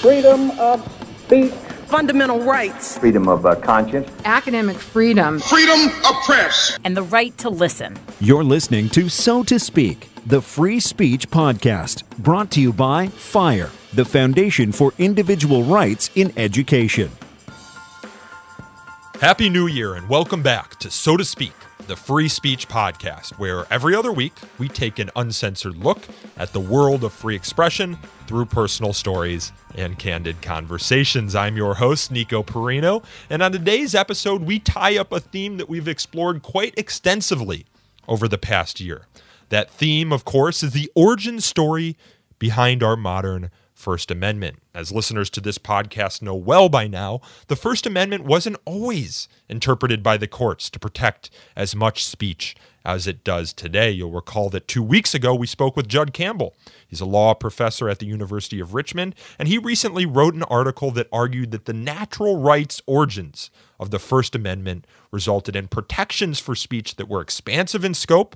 freedom of speech, fundamental rights, freedom of uh, conscience, academic freedom, freedom of press, and the right to listen. You're listening to So to Speak, the free speech podcast, brought to you by FIRE, the Foundation for Individual Rights in Education. Happy New Year and welcome back to So to Speak, the free speech podcast, where every other week we take an uncensored look at the world of free expression through personal stories and candid conversations. I'm your host, Nico Perrino, and on today's episode, we tie up a theme that we've explored quite extensively over the past year. That theme, of course, is the origin story behind our modern First Amendment. As listeners to this podcast know well by now, the First Amendment wasn't always interpreted by the courts to protect as much speech as it does today. You'll recall that two weeks ago we spoke with Jud Campbell. He's a law professor at the University of Richmond, and he recently wrote an article that argued that the natural rights origins of the First Amendment resulted in protections for speech that were expansive in scope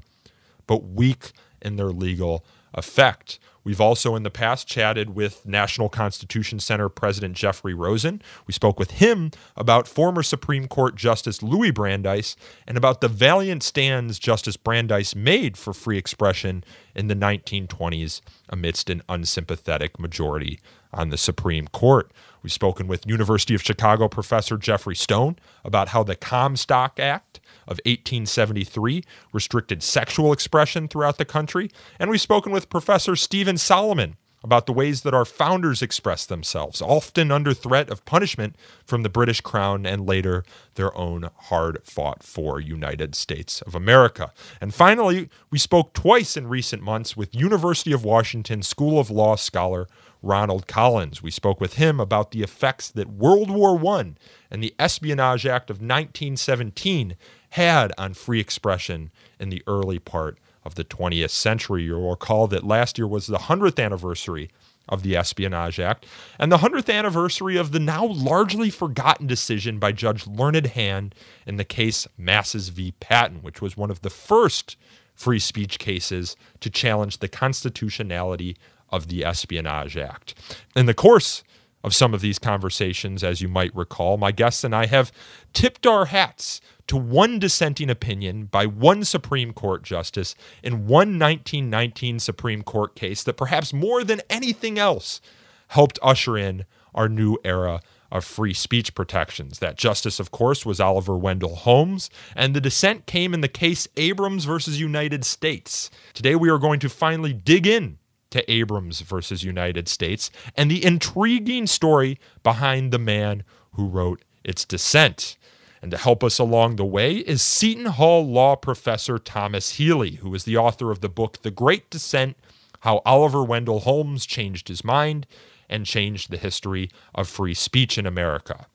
but weak in their legal effect. We've also in the past chatted with National Constitution Center President Jeffrey Rosen. We spoke with him about former Supreme Court Justice Louis Brandeis and about the valiant stands Justice Brandeis made for free expression in the 1920s amidst an unsympathetic majority on the Supreme Court. We've spoken with University of Chicago professor Geoffrey Stone about how the Comstock Act of 1873 restricted sexual expression throughout the country. And we've spoken with Professor Stephen Solomon about the ways that our founders expressed themselves, often under threat of punishment from the British Crown and later their own hard fought for United States of America. And finally, we spoke twice in recent months with University of Washington School of Law scholar Ronald Collins. We spoke with him about the effects that World War I and the Espionage Act of 1917 had on free expression in the early part of the 20th century. You'll recall that last year was the 100th anniversary of the Espionage Act and the 100th anniversary of the now largely forgotten decision by Judge Learned Hand in the case Masses v. Patten, which was one of the first free speech cases to challenge the constitutionality of the Espionage Act. In the course of some of these conversations, as you might recall, my guests and I have tipped our hats to one dissenting opinion by one Supreme Court justice in one 1919 Supreme Court case that perhaps more than anything else helped usher in our new era of free speech protections. That justice, of course, was Oliver Wendell Holmes, and the dissent came in the case Abrams versus United States. Today, we are going to finally dig in to Abrams versus United States and the intriguing story behind the man who wrote its dissent. And to help us along the way is Seton Hall law professor Thomas Healy, who is the author of the book The Great Dissent How Oliver Wendell Holmes Changed His Mind and Changed the History of Free Speech in America.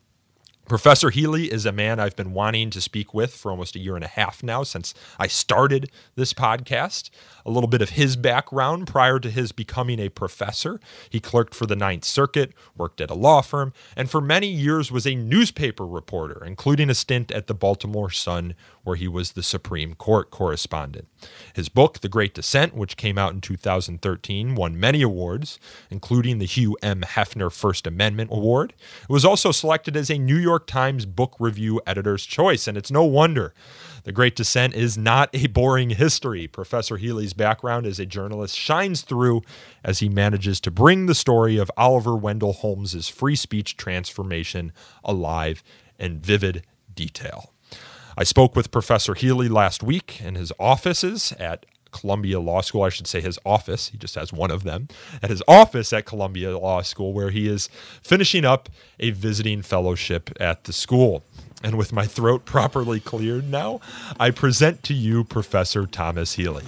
Professor Healy is a man I've been wanting to speak with for almost a year and a half now since I started this podcast. A little bit of his background prior to his becoming a professor. He clerked for the Ninth Circuit, worked at a law firm, and for many years was a newspaper reporter, including a stint at the Baltimore Sun, where he was the Supreme Court correspondent. His book, The Great Dissent, which came out in 2013, won many awards, including the Hugh M. Hefner First Amendment Award. It was also selected as a New York Times Book Review Editor's Choice, and it's no wonder. The Great Dissent is not a boring history. Professor Healy's background as a journalist shines through as he manages to bring the story of Oliver Wendell Holmes's free speech transformation alive in vivid detail. I spoke with Professor Healy last week in his offices at Columbia Law School. I should say his office. He just has one of them at his office at Columbia Law School, where he is finishing up a visiting fellowship at the school. And with my throat properly cleared now, I present to you Professor Thomas Healy.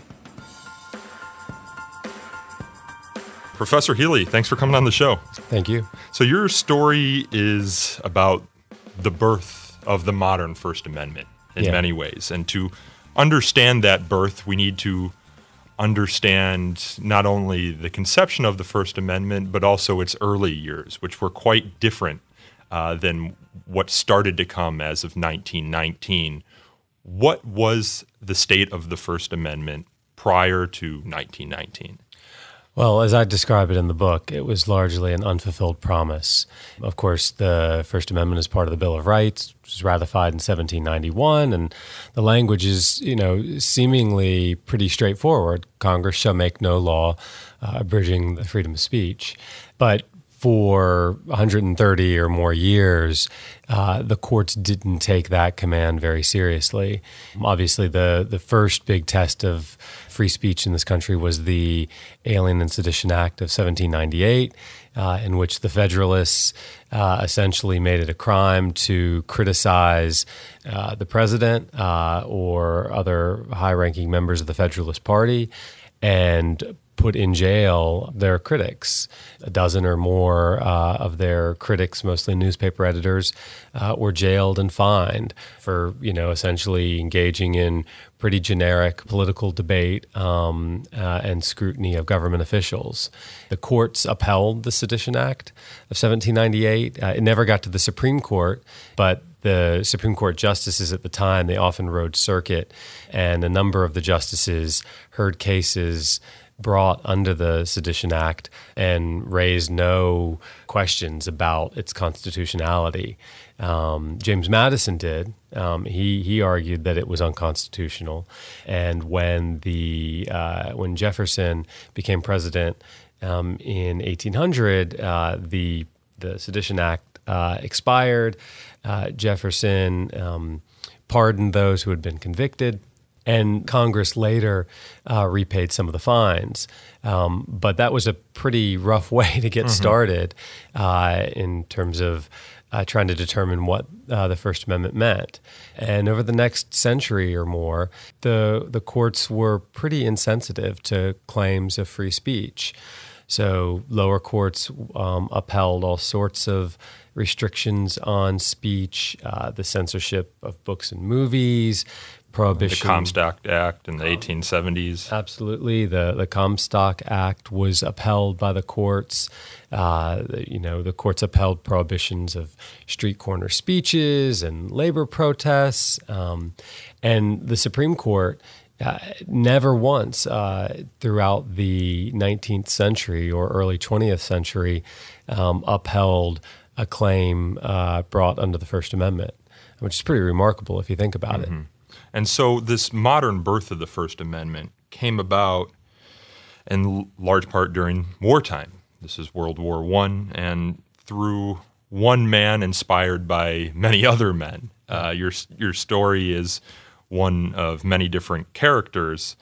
Professor Healy, thanks for coming on the show. Thank you. So, your story is about the birth of the modern First Amendment in yeah. many ways. And to understand that birth, we need to understand not only the conception of the First Amendment, but also its early years, which were quite different uh, than what started to come as of 1919. What was the state of the First Amendment prior to 1919? Well, as I describe it in the book, it was largely an unfulfilled promise. Of course, the First Amendment is part of the Bill of Rights, which was ratified in 1791, and the language is, you know, seemingly pretty straightforward. Congress shall make no law uh, abridging the freedom of speech. But for 130 or more years, uh, the courts didn't take that command very seriously. Obviously, the the first big test of free speech in this country was the Alien and Sedition Act of 1798, uh, in which the Federalists uh, essentially made it a crime to criticize uh, the president uh, or other high-ranking members of the Federalist Party, and put in jail their critics. A dozen or more uh, of their critics, mostly newspaper editors, uh, were jailed and fined for, you know, essentially engaging in pretty generic political debate um, uh, and scrutiny of government officials. The courts upheld the Sedition Act of 1798. Uh, it never got to the Supreme Court, but the Supreme Court justices at the time, they often rode circuit, and a number of the justices heard cases brought under the Sedition Act and raised no questions about its constitutionality. Um, James Madison did. Um, he he argued that it was unconstitutional, and when the uh, when Jefferson became president um, in 1800, uh, the the Sedition Act uh, expired. Uh, Jefferson um, pardoned those who had been convicted and Congress later uh, repaid some of the fines. Um, but that was a pretty rough way to get mm-hmm. started uh, in terms of uh, trying to determine what uh, the First Amendment meant. And over the next century or more, the the courts were pretty insensitive to claims of free speech. So lower courts um, upheld all sorts of restrictions on speech, uh, the censorship of books and movies, prohibition. The Comstock Act in the 1870s. Absolutely, the the Comstock Act was upheld by the courts. Uh, you know, the courts upheld prohibitions of street corner speeches and labor protests, um, and the Supreme Court. Uh, never once uh, throughout the 19th century or early 20th century um, upheld a claim uh, brought under the First Amendment, which is pretty remarkable if you think about mm-hmm. it. And so this modern birth of the First Amendment came about in large part during wartime. This is World War One, and through one man inspired by many other men. Uh, your your story is one of many different characters,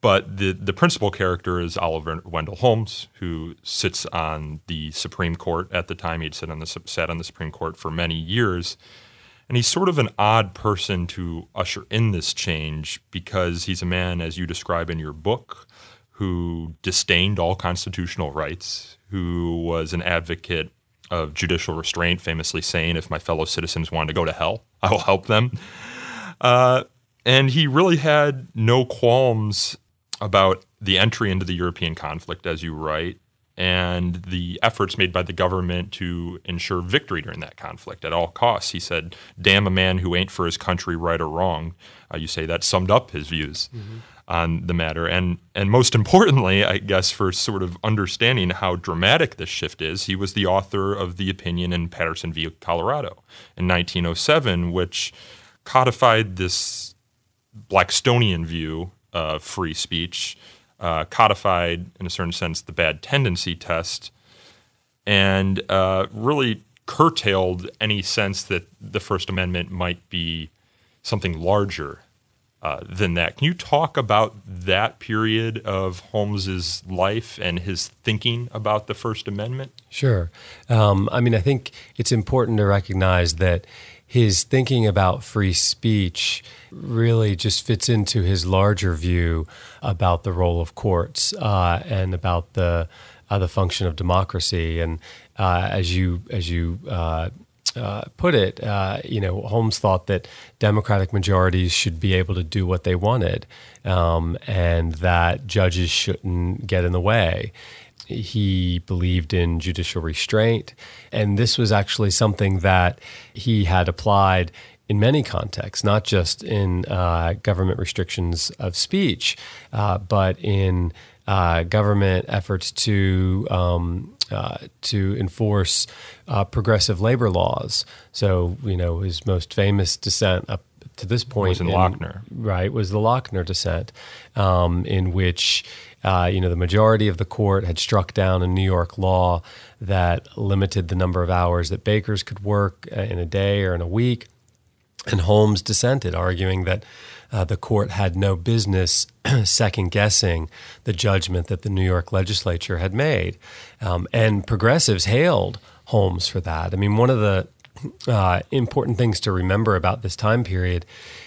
but the the principal character is Oliver Wendell Holmes, who sits on the Supreme Court at the time. He'd sit on the sat on the Supreme Court for many years, and he's sort of an odd person to usher in this change because he's a man, as you describe in your book, who disdained all constitutional rights, who was an advocate of judicial restraint, famously saying, if my fellow citizens want to go to hell, I will help them. Uh, and he really had no qualms about the entry into the European conflict, as you write, and the efforts made by the government to ensure victory during that conflict at all costs. He said, Damn a man who ain't for his country, right or wrong. Uh, you say that summed up his views mm-hmm. On the matter. And, and most importantly, I guess, for sort of understanding how dramatic this shift is, he was the author of the opinion in Patterson v. Colorado in 1907, which codified this Blackstonian view of free speech uh, codified, in a certain sense, the bad tendency test and uh, really curtailed any sense that the First Amendment might be something larger uh, than that. Can you talk about that period of Holmes's life and his thinking about the First Amendment? Sure. Um, I mean, I think it's important to recognize that his thinking about free speech really just fits into his larger view about the role of courts uh, and about the uh, the function of democracy. And uh, as you as you uh, put it, uh, you know, Holmes thought that democratic majorities should be able to do what they wanted, um, and that judges shouldn't get in the way he believed in judicial restraint. And this was actually something that he had applied in many contexts, not just in uh, government restrictions of speech, uh, but in uh, government efforts to um, uh, to enforce uh, progressive labor laws. So, you know, his most famous dissent up to this point was in, Lochner, right? Was the Lochner dissent, um, in which uh, you know the majority of the court had struck down a New York law that limited the number of hours that bakers could work uh, in a day or in a week, and Holmes dissented, arguing that uh, the court had no business second guessing the judgment that the New York legislature had made. Um, and progressives hailed Holmes for that. I mean, one of the uh, important things to remember about this time period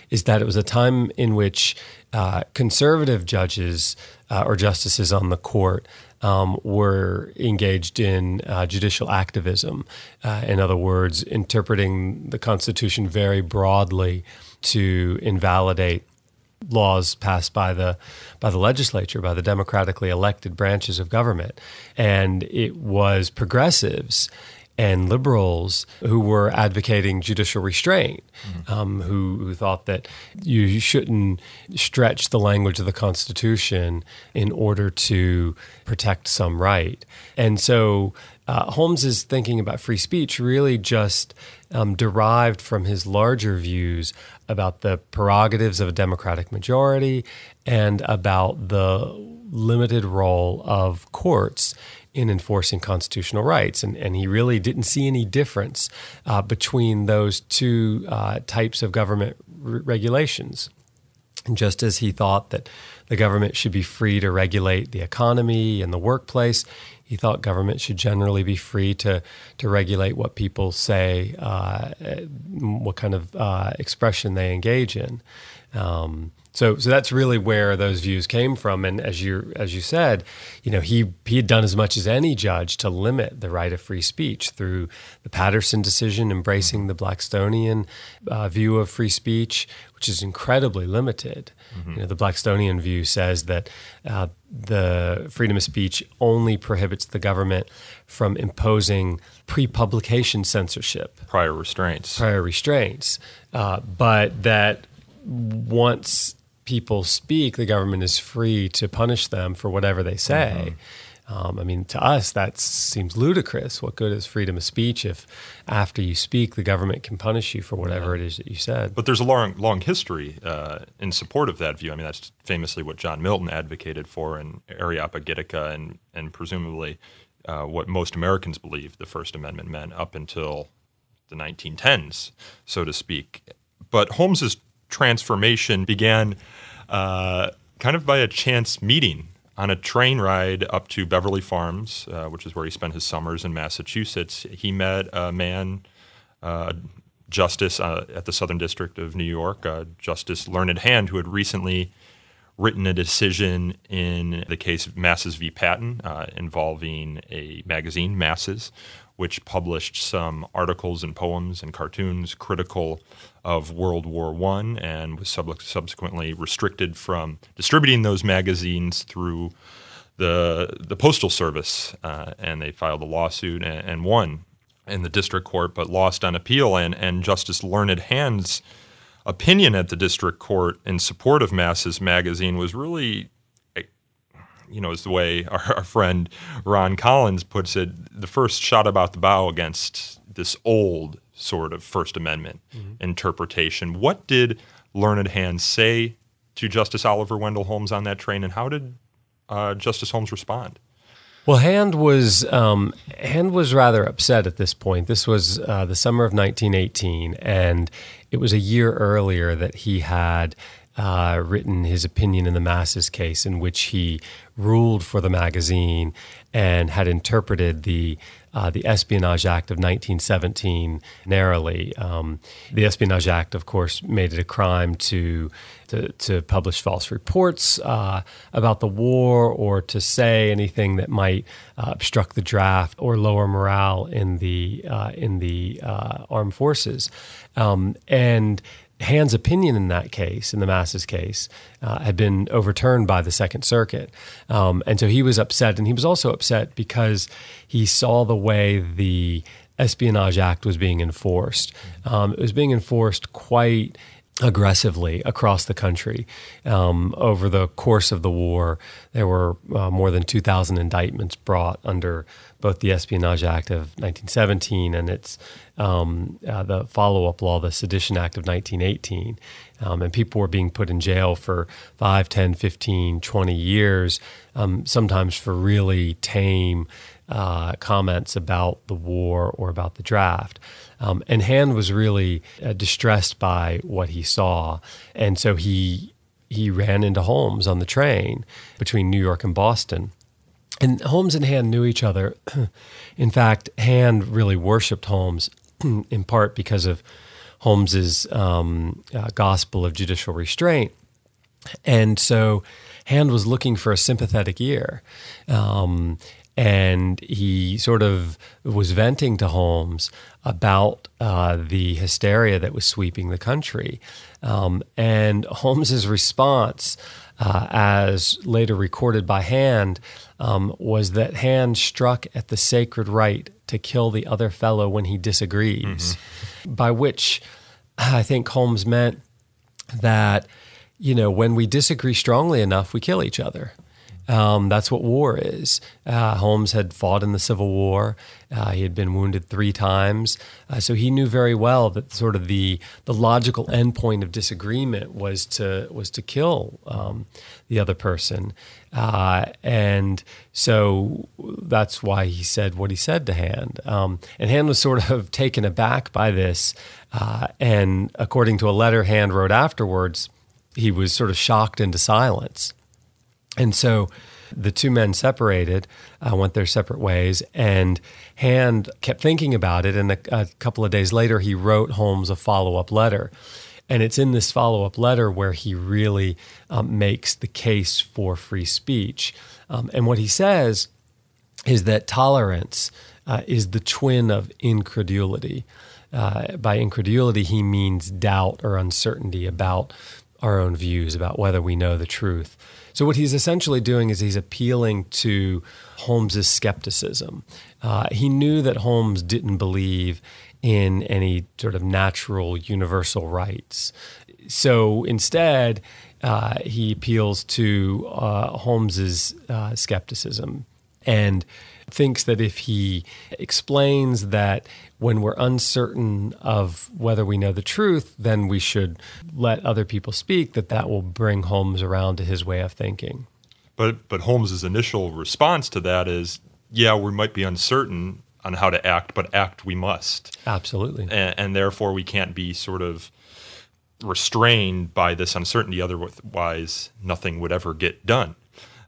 is that it was a time in which uh, conservative judges uh, or justices on the court um, were engaged in uh, judicial activism. Uh, in other words, interpreting the Constitution very broadly to invalidate laws passed by the by the legislature, by the democratically elected branches of government, and it was progressives and liberals who were advocating judicial restraint, mm-hmm. um, who, who thought that you shouldn't stretch the language of the Constitution in order to protect some right. And so uh, Holmes's thinking about free speech really just um, derived from his larger views about the prerogatives of a democratic majority and about the limited role of courts in enforcing constitutional rights. And, and he really didn't see any difference uh, between those two uh, types of government r- regulations. And just as he thought that the government should be free to regulate the economy and the workplace, he thought government should generally be free to to regulate what people say, uh, what kind of uh, expression they engage in. Um, so, so that's really where those views came from. And as you as you said, you know, he he had done as much as any judge to limit the right of free speech through the Patterson decision, embracing the Blackstonian uh, view of free speech, which is incredibly limited. Mm-hmm. You know, the Blackstonian view says that uh, the freedom of speech only prohibits the government from imposing pre-publication censorship, prior restraints, prior restraints, uh, but that once people speak, the government is free to punish them for whatever they say. Mm-hmm. Um, I mean, to us, that seems ludicrous. What good is freedom of speech if, after you speak, the government can punish you for whatever yeah. it is that you said? But there's a long, long history uh, in support of that view. I mean, that's famously what John Milton advocated for in Areopagitica, and and presumably uh, what most Americans believe the First Amendment meant up until the 1910s, so to speak. But Holmes's transformation began uh, kind of by a chance meeting on a train ride up to Beverly Farms, uh, which is where he spent his summers in Massachusetts. He met a man, uh, Justice uh, at the Southern District of New York, uh, Justice Learned Hand, who had recently written a decision in the case of Masses v. Patten involving a magazine, Masses, which published some articles and poems and cartoons critical of World War I and was sub- subsequently restricted from distributing those magazines through the the postal service, uh, and they filed a lawsuit and, and, won in the district court, but lost on appeal. And and Justice Learned Hand's opinion at the district court in support of Masses magazine was really you know, is the way our, our, friend Ron Collins puts it, the first shot about the bow against this old sort of First Amendment mm-hmm. interpretation. What did Learned Hand say to Justice Oliver Wendell Holmes on that train, and how did uh, Justice Holmes respond? Well, Hand was um, Hand was rather upset at this point. This was uh, the summer of 1918, and it was a year earlier that he had uh, written his opinion in the Masses case, in which he ruled for the magazine and had interpreted the uh, the Espionage Act of 1917 narrowly. Um, the Espionage Act, of course, made it a crime to to, to publish false reports uh, about the war or to say anything that might uh, obstruct the draft or lower morale in the uh, in the uh, armed forces, um, and Hand's opinion in that case, in the Masses case, uh, had been overturned by the Second Circuit. Um, and so he was upset. And he was also upset because he saw the way the Espionage Act was being enforced. Um, it was being enforced quite aggressively across the country. Um, over the course of the war, there were uh, more than 2,000 indictments brought under both the Espionage Act of 1917 and its um, uh, the follow-up law, the Sedition Act of 1918. Um, and people were being put in jail for 5, 10, 15, 20 years, um, sometimes for really tame uh, comments about the war or about the draft. Um, and Hand was really uh, distressed by what he saw, and so he he ran into Holmes on the train between New York and Boston. And Holmes and Hand knew each other. In fact, Hand really worshipped Holmes in part because of Holmes's um, uh, gospel of judicial restraint. And so Hand was looking for a sympathetic ear. Um, and he sort of was venting to Holmes about uh, the hysteria that was sweeping the country. Um, and Holmes's response, uh, as later recorded by Hand, um, was that Hand struck at the sacred right to kill the other fellow when he disagrees, mm-hmm. by which I think Holmes meant that, you know, when we disagree strongly enough, we kill each other. Um, that's what war is. Uh, Holmes had fought in the Civil War. Uh, he had been wounded three times, uh, so he knew very well that sort of the the logical endpoint of disagreement was to was to kill um, the other person, uh, and so that's why he said what he said to Hand. Um, and Hand was sort of taken aback by this, uh, and according to a letter Hand wrote afterwards, he was sort of shocked into silence. And so the two men separated, uh, went their separate ways, and Hand kept thinking about it. And a, a couple of days later, he wrote Holmes a follow up letter. And it's in this follow up letter where he really um, makes the case for free speech. Um, and what he says is that tolerance uh, is the twin of incredulity. Uh, by incredulity, he means doubt or uncertainty about our own views, about whether we know the truth. So what he's essentially doing is he's appealing to Holmes's skepticism. Uh, he knew that Holmes didn't believe in any sort of natural universal rights. So instead, uh, he appeals to uh, Holmes's uh, skepticism and thinks that if he explains that when we're uncertain of whether we know the truth, then we should let other people speak, that that will bring Holmes around to his way of thinking. But but Holmes's initial response to that is, yeah, we might be uncertain on how to act, but act we must. Absolutely. And, and therefore we can't be sort of restrained by this uncertainty otherwise nothing would ever get done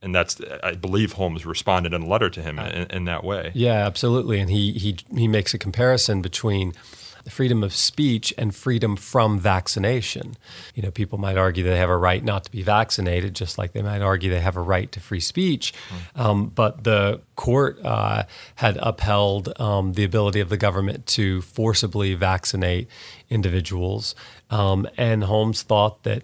and that's I believe Holmes responded in a letter to him in, in that way. Yeah, absolutely, and he he he makes a comparison between freedom of speech and freedom from vaccination. You know, people might argue they have a right not to be vaccinated, just like they might argue they have a right to free speech. Mm. Um, but the court uh, had upheld um, the ability of the government to forcibly vaccinate individuals, um, and Holmes thought that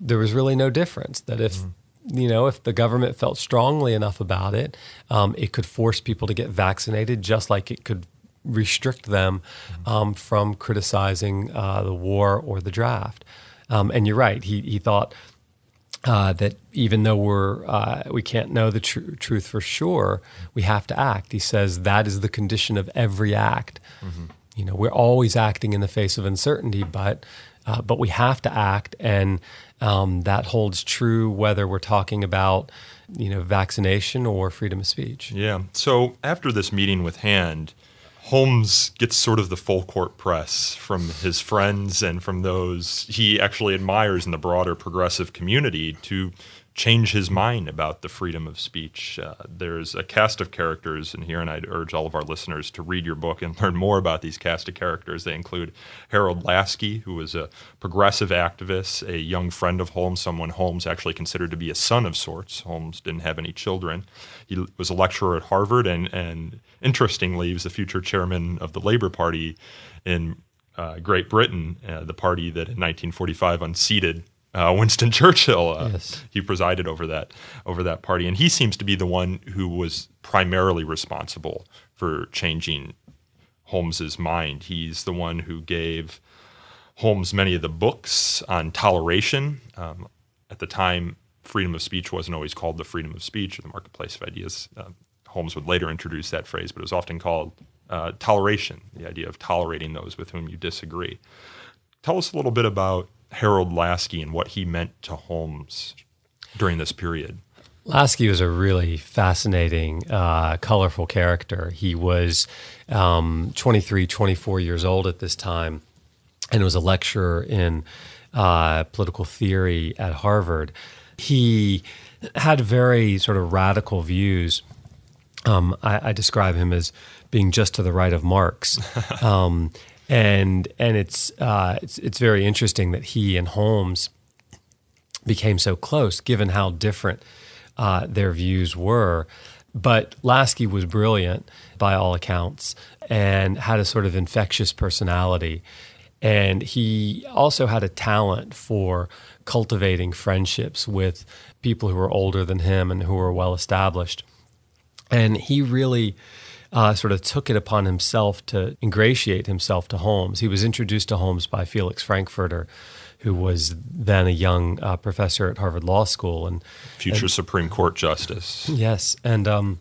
there was really no difference. That if mm you know, if the government felt strongly enough about it, um, it could force people to get vaccinated, just like it could restrict them um, from criticizing uh, the war or the draft. Um, and you're right. He he thought uh, that even though we're uh, we can't know the tr- truth for sure, we have to act. He says that is the condition of every act. Mm-hmm. You know, we're always acting in the face of uncertainty, but uh, but we have to act, and um, that holds true whether we're talking about you know vaccination or freedom of speech. Yeah. So after this meeting with Hand, Holmes gets sort of the full court press from his friends and from those he actually admires in the broader progressive community to change his mind about the freedom of speech. Uh, there's a cast of characters in here, and I'd urge all of our listeners to read your book and learn more about these cast of characters. They include Harold Laski, who was a progressive activist, a young friend of Holmes, someone Holmes actually considered to be a son of sorts. Holmes didn't have any children. He was a lecturer at Harvard, and, and interestingly, he was the future chairman of the Labor Party in uh, Great Britain, uh, the party that in 1945 unseated uh, Winston Churchill. Uh, yes. He presided over that over that party, and he seems to be the one who was primarily responsible for changing Holmes's mind. He's the one who gave Holmes many of the books on toleration. Um, at the time, freedom of speech wasn't always called the freedom of speech or the marketplace of ideas. Uh, Holmes would later introduce that phrase, but it was often called uh, toleration, the idea of tolerating those with whom you disagree. Tell us a little bit about Harold Laski and what he meant to Holmes during this period. Laski was a really fascinating, uh, colorful character. He was um, 23, 24 years old at this time and was a lecturer in uh, political theory at Harvard. He had very sort of radical views. Um, I, I, describe him as being just to the right of Marx. Um, and and it's, uh, it's it's very interesting that he and Holmes became so close, given how different uh, their views were. But Laski was brilliant by all accounts and had a sort of infectious personality. And he also had a talent for cultivating friendships with people who were older than him and who were well established. And he really uh, sort of took it upon himself to ingratiate himself to Holmes. He was introduced to Holmes by Felix Frankfurter, who was then a young uh, professor at Harvard Law School and future and, Supreme Court justice. Yes, and um,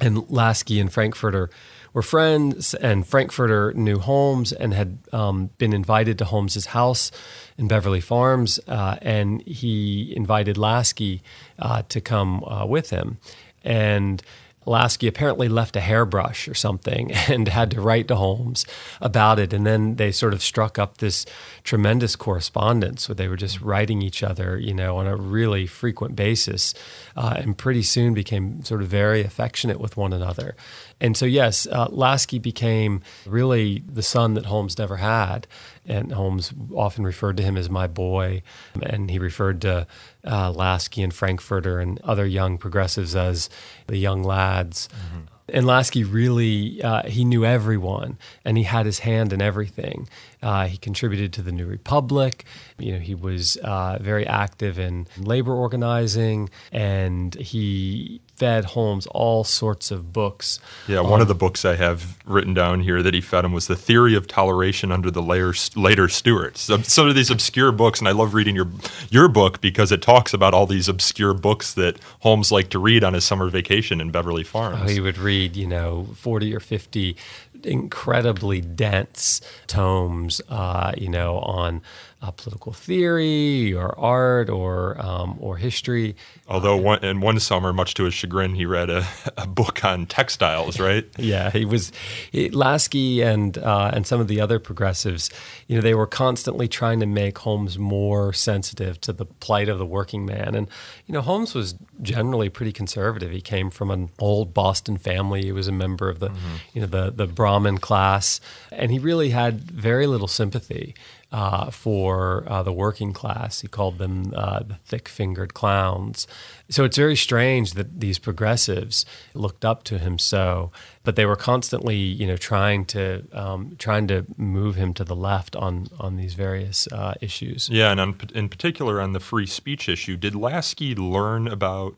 and Laski and Frankfurter were friends, and Frankfurter knew Holmes and had um, been invited to Holmes's house in Beverly Farms, uh, and he invited Laski uh, to come uh, with him, and Laski apparently left a hairbrush or something and had to write to Holmes about it. And then they sort of struck up this tremendous correspondence where they were just writing each other, you know, on a really frequent basis, uh, and pretty soon became sort of very affectionate with one another. And so, yes, uh, Laski became really the son that Holmes never had. And Holmes often referred to him as my boy. And he referred to uh, Laski and Frankfurter and other young progressives as the young lads. Mm-hmm. And Laski really, uh, he knew everyone and he had his hand in everything. Uh, he contributed to the New Republic. You know, he was uh, very active in labor organizing and he fed Holmes all sorts of books. Yeah, one of the books I have written down here that he fed him was The Theory of Toleration Under the Later, later Stuarts. Some of these obscure books, and I love reading your, your book because it talks about all these obscure books that Holmes liked to read on his summer vacation in Beverly Farms. Oh, he would read, you know, 40 or 50 incredibly dense tomes, uh, you know, on uh, political theory or art or um, or history. Although one, in one summer, much to his chagrin, he read a, a book on textiles. Right? yeah, he was he, Laski and uh, and some of the other progressives. You know, they were constantly trying to make Holmes more sensitive to the plight of the working man. And you know, Holmes was generally pretty conservative. He came from an old Boston family. He was a member of the mm-hmm. you know the the Brahmin class, and he really had very little sympathy uh, for uh, the working class. He called them uh, the thick fingered clowns. So it's very strange that these progressives looked up to him so, but they were constantly, you know, trying to um, trying to move him to the left on on these various uh, issues. Yeah, and on, in particular on the free speech issue, did Laski learn about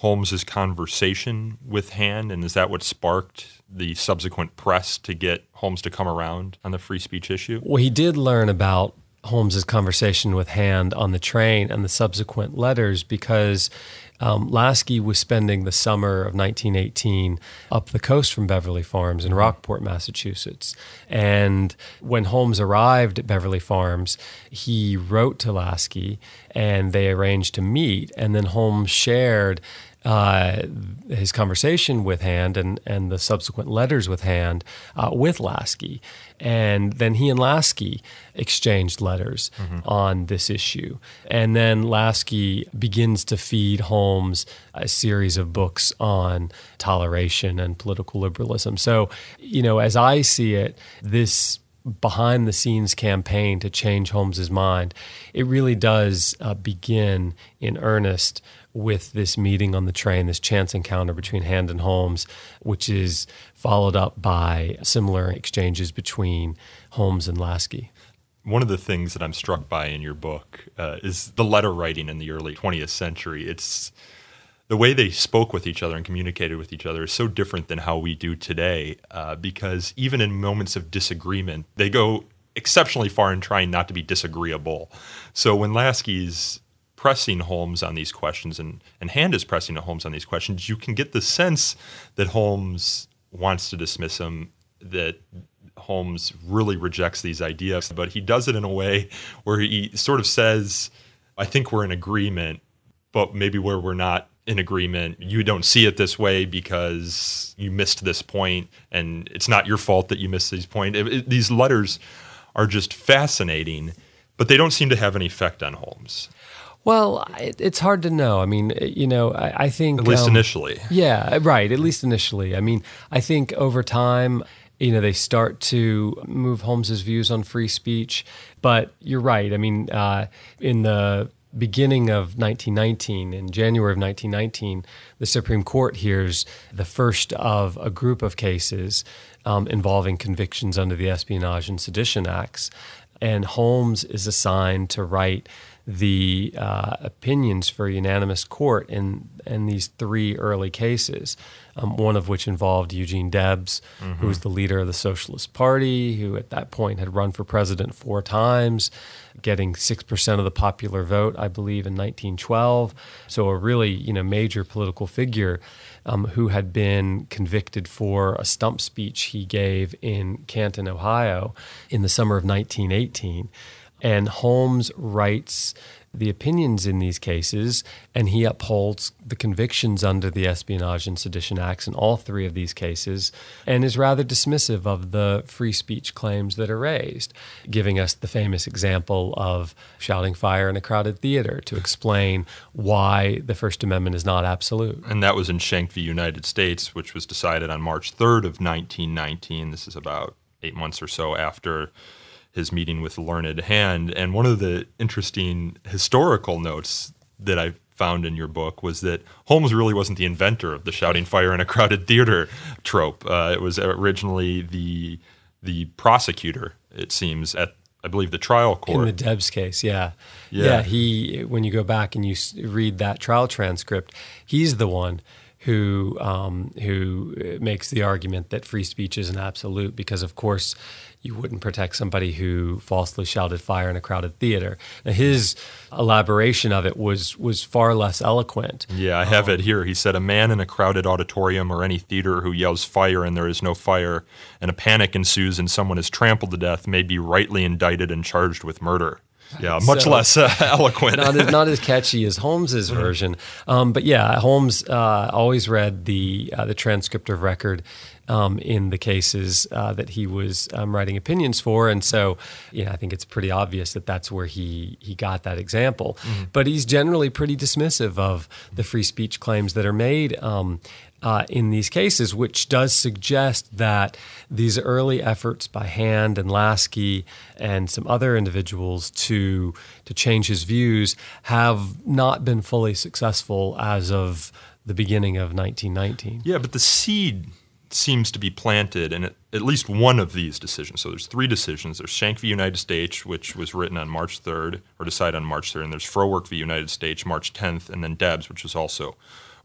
Holmes's conversation with Hand, and is that what sparked the subsequent press to get Holmes to come around on the free speech issue? Well, he did learn about Holmes's conversation with Hand on the train and the subsequent letters because um, Laski was spending the summer of 1918 up the coast from Beverly Farms in Rockport, Massachusetts. And when Holmes arrived at Beverly Farms, he wrote to Laski and they arranged to meet. And then Holmes shared uh, his conversation with Hand and, and the subsequent letters with Hand uh, with Laski. And then he and Laski exchanged letters mm-hmm. on this issue. And then Laski begins to feed Holmes a series of books on toleration and political liberalism. So, you know, as I see it, this behind the scenes campaign to change Holmes's mind, it really does uh, begin in earnest with this meeting on the train, this chance encounter between Hand and Holmes, which is followed up by similar exchanges between Holmes and Laski. One of the things that I'm struck by in your book uh, is the letter writing in the early 20th century. It's the way they spoke with each other and communicated with each other is so different than how we do today uh, because even in moments of disagreement, they go exceptionally far in trying not to be disagreeable. So when Laski's pressing Holmes on these questions and, and Hand is pressing Holmes on these questions, you can get the sense that Holmes wants to dismiss him, that Holmes really rejects these ideas, but he does it in a way where he sort of says, I think we're in agreement, but maybe where we're not in agreement, you don't see it this way because you missed this point, and it's not your fault that you missed this point. It, it, these letters are just fascinating, but they don't seem to have any effect on Holmes. Well, it, it's hard to know. I mean, you know, I, I think At least um, initially. Yeah, right. At least initially. I mean, I think over time, you know, they start to move Holmes's views on free speech. But you're right. I mean, uh, in the beginning of 1919, in January of 1919, the Supreme Court hears the first of a group of cases um, involving convictions under the Espionage and Sedition Acts. And Holmes is assigned to write the uh, opinions for unanimous court in in these three early cases, um, one of which involved Eugene Debs, mm-hmm. who was the leader of the Socialist Party, who at that point had run for president four times, getting six percent of the popular vote, I believe, in 1912. So a really you know major political figure. Um, who had been convicted for a stump speech he gave in Canton, Ohio, in the summer of 1918. And Holmes writes the opinions in these cases, and he upholds the convictions under the Espionage and Sedition Acts in all three of these cases, and is rather dismissive of the free speech claims that are raised, giving us the famous example of shouting fire in a crowded theater to explain why the First Amendment is not absolute. And that was in Schenck v. United States, which was decided on March 3rd of 1919. This is about eight months or so after his meeting with Learned Hand. And one of the interesting historical notes that I found in your book was that Holmes really wasn't the inventor of the shouting fire in a crowded theater trope. Uh, it was originally the the prosecutor, it seems, at I believe the trial court. In the Debs case, yeah. yeah. Yeah, he when you go back and you read that trial transcript, he's the one who um, who makes the argument that free speech is an absolute because, of course, you wouldn't protect somebody who falsely shouted fire in a crowded theater. Now, his elaboration of it was was far less eloquent. Yeah, I have um, it here. He said, "A man in a crowded auditorium or any theater who yells fire and there is no fire, and a panic ensues and someone is trampled to death, may be rightly indicted and charged with murder." Yeah, much so, less uh, eloquent. not, as, not as catchy as Holmes's mm-hmm. version, um, but yeah, Holmes uh, always read the uh, the transcript of record um, in the cases uh, that he was um, writing opinions for, and so yeah, I think it's pretty obvious that that's where he he got that example. Mm-hmm. But he's generally pretty dismissive of the free speech claims that are made. Um, uh, in these cases, which does suggest that these early efforts by Hand and Laski and some other individuals to to change his views have not been fully successful as of the beginning of 1919. Yeah, but the seed seems to be planted in at least one of these decisions. So there's three decisions. There's Schenck v. United States, which was written on March 3rd, or decided on March 3rd, and there's Frohwerk v. United States, March 10th, and then Debs, which was also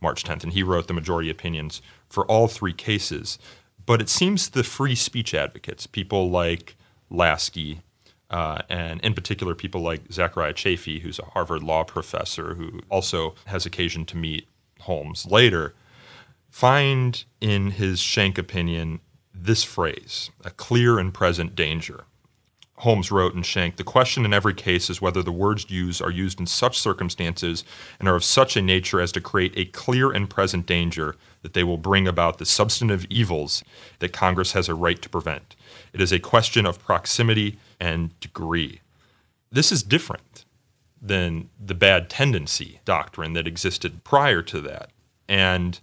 March 10th. And he wrote the majority opinions for all three cases. But it seems the free speech advocates, people like Laski, uh, and in particular people like Zachariah Chafee, who's a Harvard law professor who also has occasion to meet Holmes later, find in his Schenck opinion this phrase, a clear and present danger. Holmes wrote in Schenck, the question in every case is whether the words used are used in such circumstances and are of such a nature as to create a clear and present danger that they will bring about the substantive evils that Congress has a right to prevent. It is a question of proximity and degree. This is different than the bad tendency doctrine that existed prior to that. And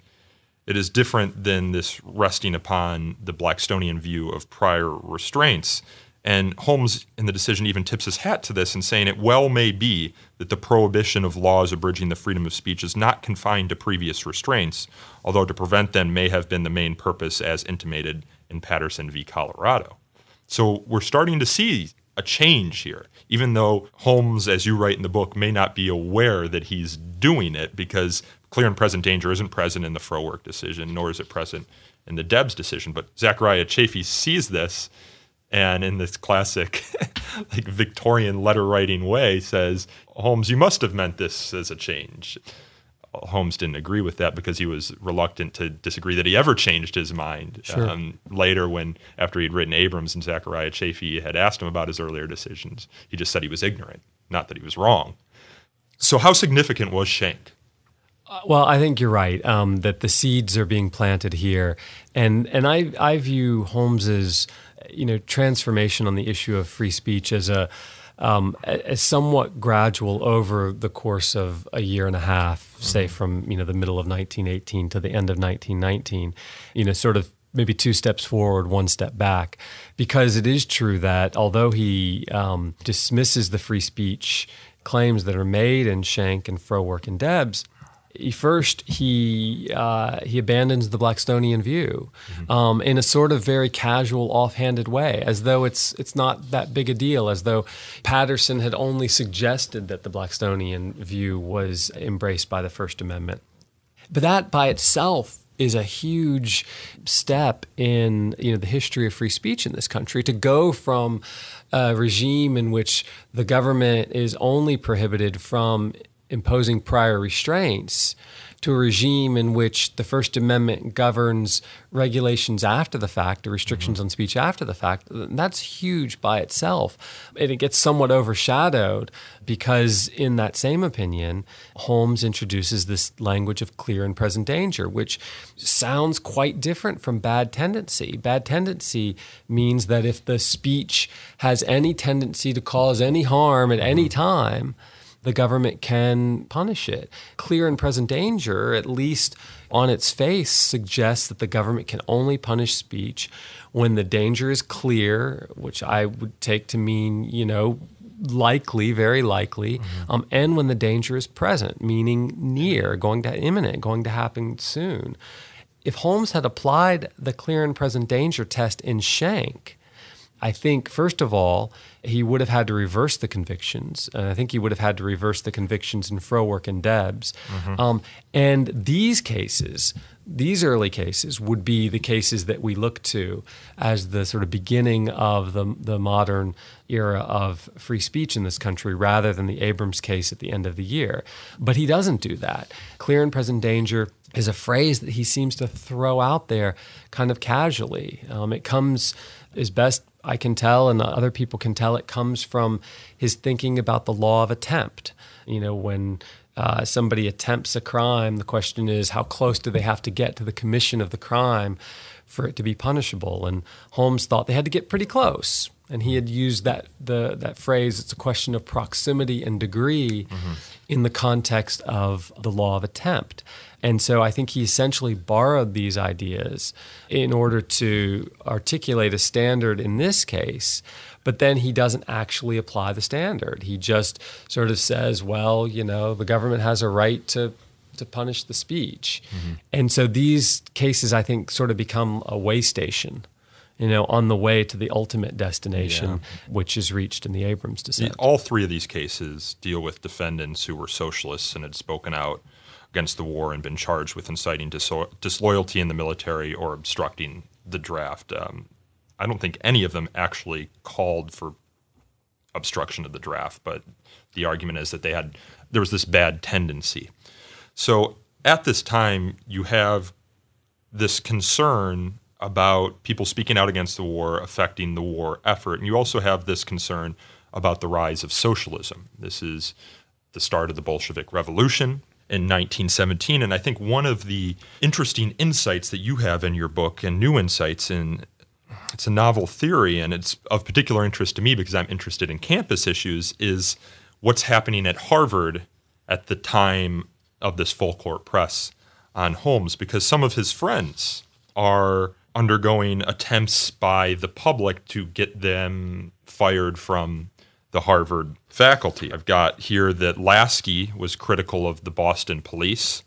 it is different than this resting upon the Blackstonian view of prior restraints. And Holmes, in the decision, even tips his hat to this in saying it well may be that the prohibition of laws abridging the freedom of speech is not confined to previous restraints, although to prevent them may have been the main purpose as intimated in Patterson v. Colorado. So we're starting to see a change here, even though Holmes, as you write in the book, may not be aware that he's doing it because clear and present danger isn't present in the Frohwerk decision, nor is it present in the Debs decision. But Zachariah Chafee sees this and in this classic like Victorian letter writing way says, Holmes, you must have meant this as a change. Holmes didn't agree with that because he was reluctant to disagree that he ever changed his mind. Sure. Um, later, when after he'd written Abrams and Zachariah Chafee had asked him about his earlier decisions, he just said he was ignorant, not that he was wrong. So, how significant was Schenck? Well, I think you're right um, that the seeds are being planted here, and and I I view Holmes's you know transformation on the issue of free speech as a um, as somewhat gradual over the course of a year and a half, say from you know the middle of 1918 to the end of 1919, you know, sort of maybe two steps forward, one step back, because it is true that although he um, dismisses the free speech claims that are made in Schenck and Frohwerk and Debs he first he uh, he abandons the Blackstonian view mm-hmm. um, in a sort of very casual, offhanded way, as though it's it's not that big a deal, as though Patterson had only suggested that the Blackstonian view was embraced by the First Amendment. But that by itself is a huge step in you know the history of free speech in this country to go from a regime in which the government is only prohibited from imposing prior restraints to a regime in which the First Amendment governs regulations after the fact, or restrictions mm-hmm. on speech after the fact, that's huge by itself. And it gets somewhat overshadowed because, in that same opinion, Holmes introduces this language of clear and present danger, which sounds quite different from bad tendency. Bad tendency means that if the speech has any tendency to cause any harm at any mm-hmm. time, the government can punish it. Clear and present danger, at least on its face, suggests that the government can only punish speech when the danger is clear, which I would take to mean, you know, likely, very likely, mm-hmm. um, and when the danger is present, meaning near, going to imminent, going to happen soon. If Holmes had applied the clear and present danger test in Schenck, I think, first of all, he would have had to reverse the convictions. And I think he would have had to reverse the convictions in Frohwerk and Debs. Mm-hmm. Um, and these cases, these early cases, would be the cases that we look to as the sort of beginning of the, the modern era of free speech in this country rather than the Abrams case at the end of the year. But he doesn't do that. Clear and present danger is a phrase that he seems to throw out there kind of casually. Um, it comes as best I can tell, and other people can tell, it comes from his thinking about the law of attempt. You know, when uh, somebody attempts a crime, the question is how close do they have to get to the commission of the crime for it to be punishable? And Holmes thought they had to get pretty close. And he had used that the that phrase. It's a question of proximity and degree mm-hmm. in the context of the law of attempt. And so I think he essentially borrowed these ideas in order to articulate a standard in this case, but then he doesn't actually apply the standard. He just sort of says, well, you know, the government has a right to to punish the speech. Mm-hmm. And so these cases I think sort of become a way station you know, on the way to the ultimate destination, yeah. which is reached in the Abrams decision. All three of these cases deal with defendants who were socialists and had spoken out against the war and been charged with inciting disloyalty in the military or obstructing the draft. Um, I don't think any of them actually called for obstruction of the draft, but the argument is that they had there was this bad tendency. So at this time, you have this concern about people speaking out against the war affecting the war effort, and you also have this concern about the rise of socialism. This is the start of the Bolshevik Revolution in 1917. And I think one of the interesting insights that you have in your book and new insights in it's a novel theory and it's of particular interest to me because I'm interested in campus issues is what's happening at Harvard at the time of this full court press on Holmes because some of his friends are undergoing attempts by the public to get them fired from the Harvard faculty. I've got here that Laski was critical of the Boston police.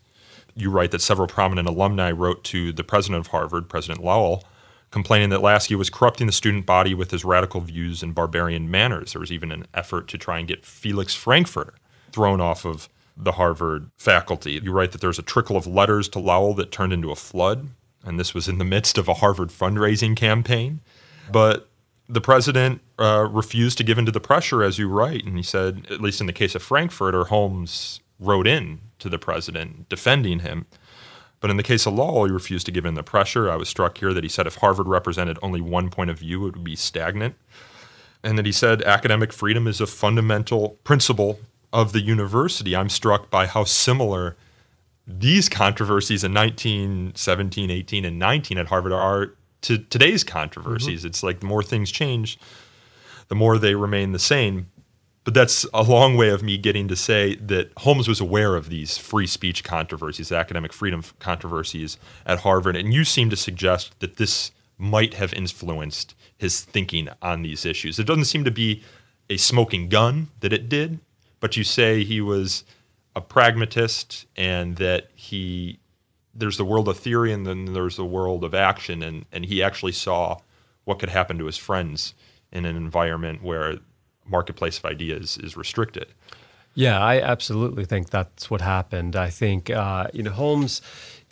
You write that several prominent alumni wrote to the president of Harvard, President Lowell, complaining that Laski was corrupting the student body with his radical views and barbarian manners. There was even an effort to try and get Felix Frankfurter thrown off of the Harvard faculty. You write that there was a trickle of letters to Lowell that turned into a flood, and this was in the midst of a Harvard fundraising campaign. But the president uh, refused to give in to the pressure, as you write. And he said, at least in the case of Frankfurter, Holmes wrote in to the president defending him. But in the case of Lowell, he refused to give in the pressure. I was struck here that he said if Harvard represented only one point of view, it would be stagnant. And that he said academic freedom is a fundamental principle of the university. I'm struck by how similar these controversies in 1917, 18, and 19 at Harvard are to today's controversies. Mm-hmm. It's like the more things change, the more they remain the same. But that's a long way of me getting to say that Holmes was aware of these free speech controversies, academic freedom controversies at Harvard. And you seem to suggest that this might have influenced his thinking on these issues. It doesn't seem to be a smoking gun that it did, but you say he was a pragmatist and that he there's the world of theory and then there's the world of action and, and he actually saw what could happen to his friends in an environment where marketplace of ideas is restricted. Yeah, I absolutely think that's what happened. I think uh, you know Holmes,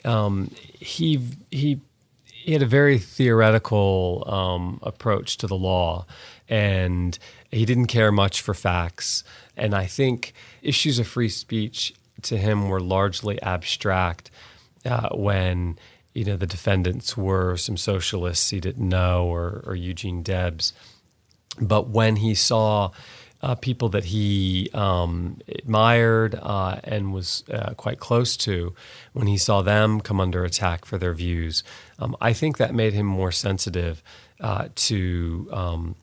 um, he he he had a very theoretical um, approach to the law, and he didn't care much for facts. And I think issues of free speech to him were largely abstract uh, when you know the defendants were some socialists he didn't know or, or Eugene Debs. But when he saw uh, people that he um, admired uh, and was uh, quite close to, when he saw them come under attack for their views, um, I think that made him more sensitive uh, to um,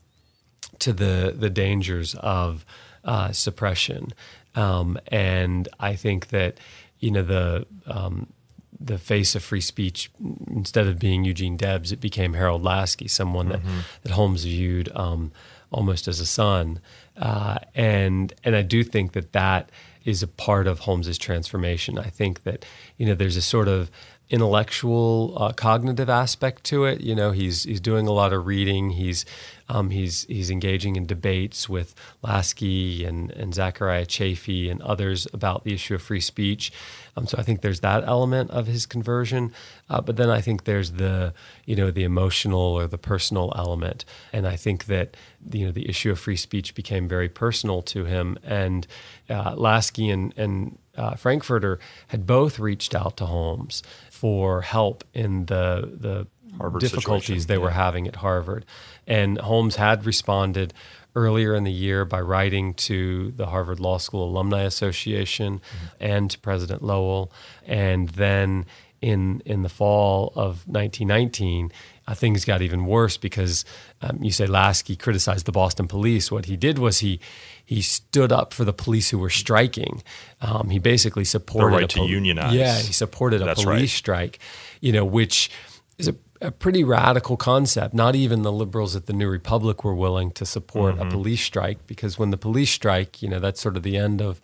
to the the dangers of uh, suppression. Um, and I think that you know the um, the face of free speech, instead of being Eugene Debs, it became Harold Laski, someone that, mm-hmm. that Holmes viewed um, almost as a son. Uh, and and I do think that that is a part of Holmes's transformation. I think that you know there's a sort of intellectual, uh, cognitive aspect to it. You know, he's he's doing a lot of reading. He's um, he's he's engaging in debates with Laski and and Zechariah Chafee and others about the issue of free speech. Um, so I think there's that element of his conversion, uh, but then I think there's the you know the emotional or the personal element, and I think that you know the issue of free speech became very personal to him. And uh, Laski and and uh, Frankfurter had both reached out to Holmes for help in the the Harvard difficulties situation. they yeah. were having at Harvard. And Holmes had responded earlier in the year by writing to the Harvard Law School Alumni Association mm-hmm. and to President Lowell. And then in in the fall of 1919, uh, things got even worse because um, you say Laski criticized the Boston police. What he did was he he stood up for the police who were striking. Um, he basically supported the right pol- to unionize. Yeah, he supported a That's police right. strike. You know, which is a, a, pretty radical concept. Not even the liberals at the New Republic were willing to support mm-hmm. a police strike because when the police strike, you know, that's sort of the end of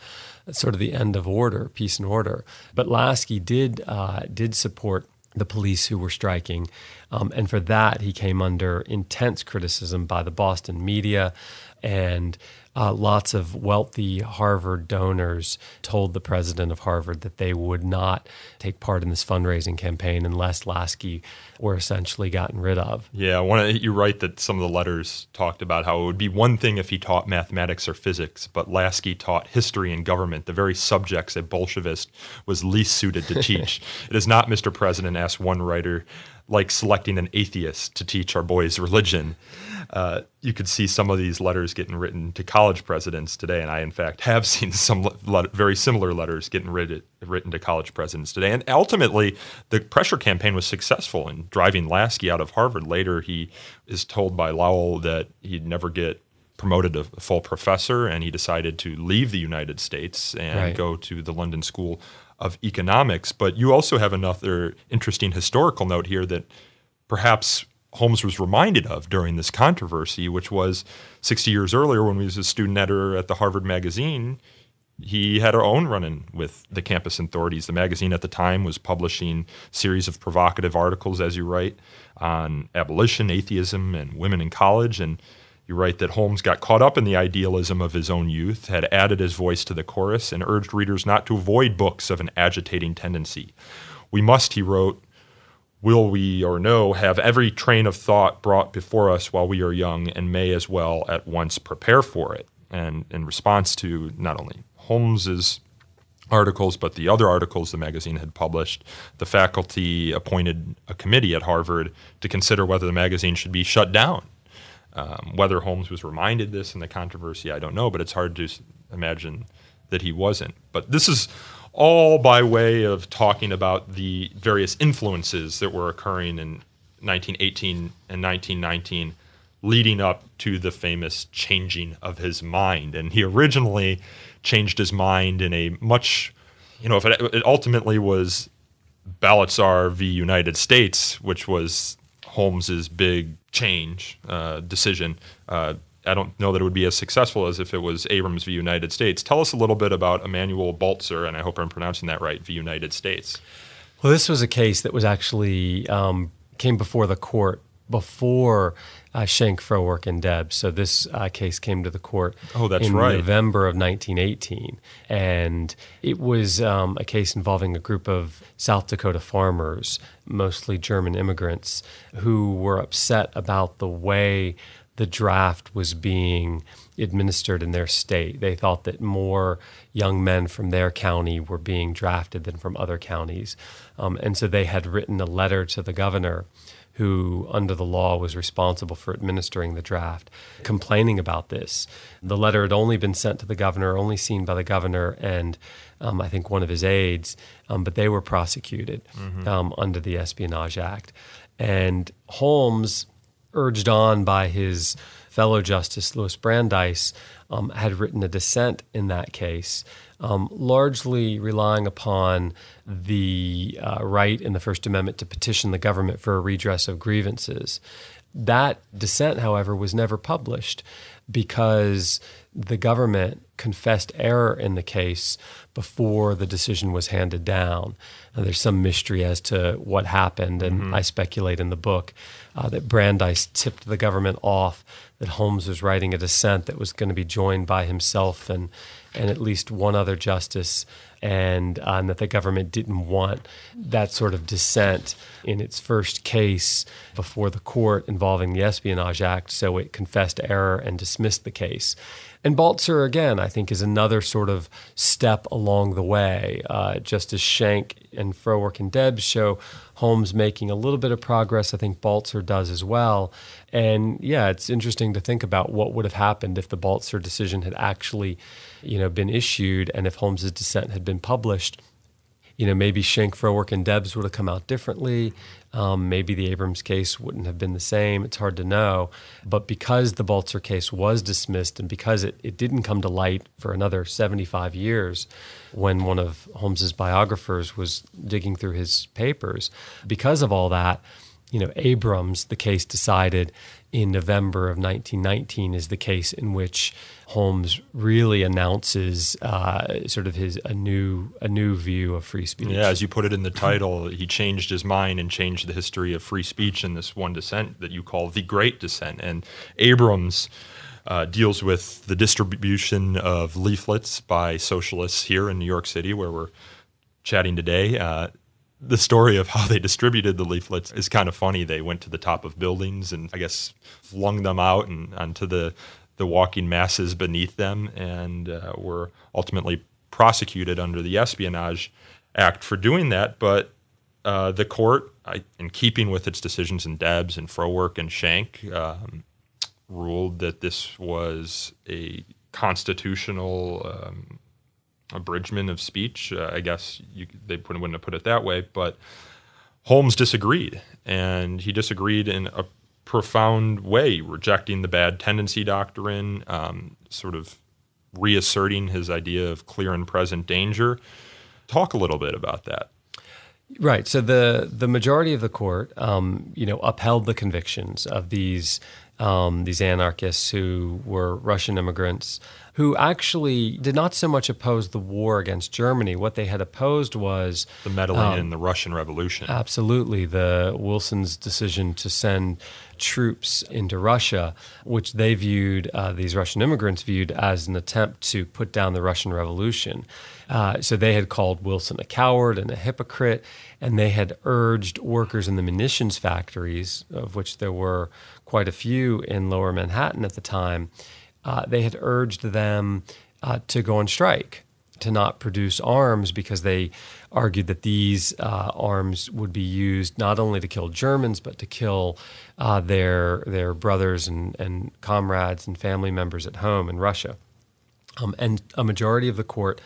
sort of the end of order, peace and order. But Laski did uh, did support the police who were striking. Um, and for that, he came under intense criticism by the Boston media. And uh, lots of wealthy Harvard donors told the president of Harvard that they would not take part in this fundraising campaign unless Laski were essentially gotten rid of. Yeah, I want one, You're right that some of the letters talked about how it would be one thing if he taught mathematics or physics, but Laski taught history and government, the very subjects a Bolshevist was least suited to teach. it is not, Mr. President, asked one writer, like selecting an atheist to teach our boys religion. Uh, you could see some of these letters getting written to college presidents today, and I, in fact, have seen some le- very similar letters getting written, written to college presidents today. And ultimately, the pressure campaign was successful in driving Laski out of Harvard. Later, he is told by Lowell that he'd never get promoted to full professor, and he decided to leave the United States and right. go to the London School of Economics. But you also have another interesting historical note here that perhaps Holmes was reminded of during this controversy, which was 60 years earlier when he was a student editor at the Harvard Magazine. He had our own run-in with the campus authorities. The magazine at the time was publishing series of provocative articles, as you write, on abolition, atheism, and women in college. And you write that Holmes got caught up in the idealism of his own youth, had added his voice to the chorus, and urged readers not to avoid books of an agitating tendency. We must, he wrote, will we or no have every train of thought brought before us while we are young and may as well at once prepare for it? And in response to not only Holmes's articles, but the other articles the magazine had published, the faculty appointed a committee at Harvard to consider whether the magazine should be shut down. Um, whether Holmes was reminded this in the controversy, I don't know, but it's hard to imagine that he wasn't. But this is all by way of talking about the various influences that were occurring in 1918 and 1919 leading up to the famous changing of his mind. And he originally changed his mind in a much, you know, if it, it ultimately was Baltzer v. United States, which was Holmes's big change uh, decision. Uh, I don't know that it would be as successful as if it was Abrams v. United States. Tell us a little bit about Emanuel Baltzer, and I hope I'm pronouncing that right, v. United States. Well, this was a case that was actually um, came before the court before uh, Schenck, Frohwerk, and Debs. So this uh, case came to the court oh, that's in right. November of 1918. And it was um, a case involving a group of South Dakota farmers, mostly German immigrants, who were upset about the way the draft was being administered in their state. They thought that more young men from their county were being drafted than from other counties. Um, and so they had written a letter to the governor who, under the law, was responsible for administering the draft, complaining about this. The letter had only been sent to the governor, only seen by the governor and um, I think one of his aides, um, but they were prosecuted mm-hmm. um, under the Espionage Act. And Holmes, urged on by his fellow Justice Louis Brandeis, um, had written a dissent in that case um, largely relying upon the uh, right in the First Amendment to petition the government for a redress of grievances. That dissent, however, was never published because the government confessed error in the case before the decision was handed down. And there's some mystery as to what happened, and mm-hmm. I speculate in the book uh, that Brandeis tipped the government off that Holmes was writing a dissent that was going to be joined by himself and and at least one other justice, and, uh, and that the government didn't want that sort of dissent in its first case before the court involving the Espionage Act, so it confessed error and dismissed the case. And Baltzer, again, I think is another sort of step along the way. Uh, just as Schenck and Frohwerk and Debs show Holmes making a little bit of progress, I think Baltzer does as well. And yeah, it's interesting to think about what would have happened if the Baltzer decision had actually, you know, been issued and if Holmes's dissent had been published you know, maybe Schenck, Frohwerk, and Debs would have come out differently. Um, maybe the Abrams case wouldn't have been the same. It's hard to know. But because the Baltzer case was dismissed and because it, it didn't come to light for another 75 years when one of Holmes's biographers was digging through his papers, because of all that, you know, Abrams, the case decided in November of 1919 is the case in which Holmes really announces uh, sort of his a new a new view of free speech. Yeah, as you put it in the title, he changed his mind and changed the history of free speech in this one dissent that you call the Great Dissent. And Abrams uh, deals with the distribution of leaflets by socialists here in New York City, where we're chatting today. Uh, the story of how they distributed the leaflets is kind of funny. They went to the top of buildings and I guess flung them out and onto the the walking masses beneath them, and uh, were ultimately prosecuted under the Espionage Act for doing that. But uh, the court, I, in keeping with its decisions in Debs and Frohwerk and Schenck, um, ruled that this was a constitutional um, abridgment of speech. Uh, I guess you, they wouldn't have put it that way, but Holmes disagreed, and he disagreed in a profound way, rejecting the bad tendency doctrine, um, sort of reasserting his idea of clear and present danger. Talk a little bit about that. Right. So the the majority of the court, um, you know, upheld the convictions of these um, these anarchists who were Russian immigrants who actually did not so much oppose the war against Germany. What they had opposed was the meddling in the Russian Revolution. Absolutely, the Wilson's decision to send troops into Russia, which they viewed uh, these Russian immigrants viewed as an attempt to put down the Russian Revolution. Uh, so they had called Wilson a coward and a hypocrite, and they had urged workers in the munitions factories, of which there were quite a few in Lower Manhattan at the time uh, they had urged them uh, to go on strike, to not produce arms because they argued that these uh, arms would be used not only to kill Germans but to kill uh, their their brothers and, and comrades and family members at home in Russia. Um, and a majority of the court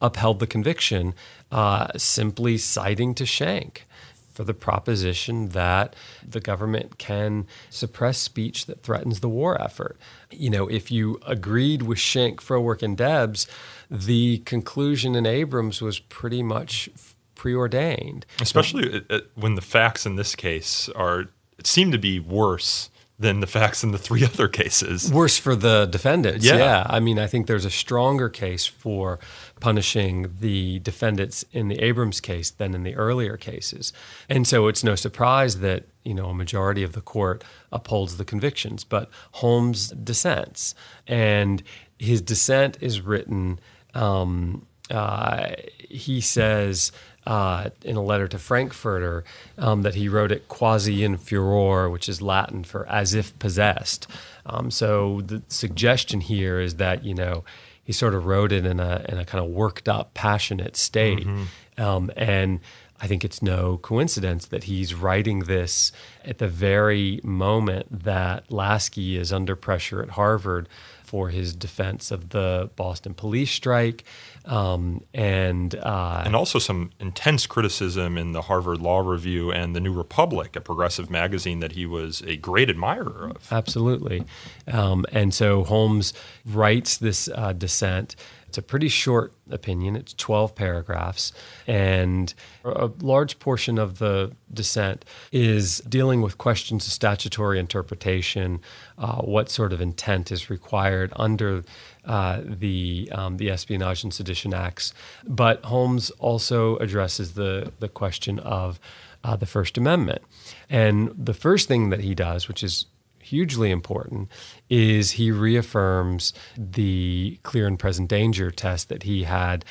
upheld the conviction, uh, simply citing to Schenck for the proposition that the government can suppress speech that threatens the war effort. You know, if you agreed with Schenck, Frohwerk, and Debs, the conclusion in Abrams was pretty much preordained. Especially when the facts in this case are seem to be worse than the facts in the three other cases. Worse for the defendants. Yeah. yeah. I mean, I think there's a stronger case for punishing the defendants in the Abrams case than in the earlier cases. And so it's no surprise that, you know, a majority of the court upholds the convictions, but Holmes dissents. And his dissent is written, um, uh, he says, uh, in a letter to Frankfurter um, that he wrote it quasi in furor, which is Latin for as if possessed. Um, so the suggestion here is that you know he sort of wrote it in a in a kind of worked up, passionate state, mm-hmm. um, and I think it's no coincidence that he's writing this at the very moment that Laski is under pressure at Harvard for his defense of the Boston police strike, um, and uh, and also some intense criticism in the Harvard Law Review and the New Republic, a progressive magazine that he was a great admirer of. Absolutely, um, and so Holmes writes this uh, dissent. It's a pretty short opinion, it's 12 paragraphs, and a large portion of the dissent is dealing with questions of statutory interpretation, uh, what sort of intent is required under uh, the um, the Espionage and Sedition Acts. But Holmes also addresses the the question of uh, the First Amendment, and the first thing that he does, which is hugely important is he reaffirms the clear and present danger test that he had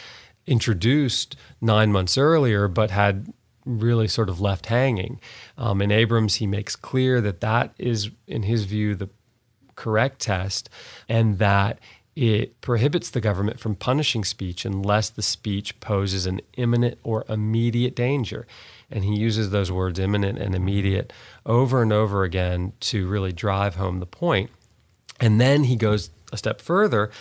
introduced nine months earlier, but had really sort of left hanging. Um, in Abrams, he makes clear that that is, in his view, the correct test, and that it prohibits the government from punishing speech unless the speech poses an imminent or immediate danger. And he uses those words imminent and immediate over and over again to really drive home the point. And then he goes a step further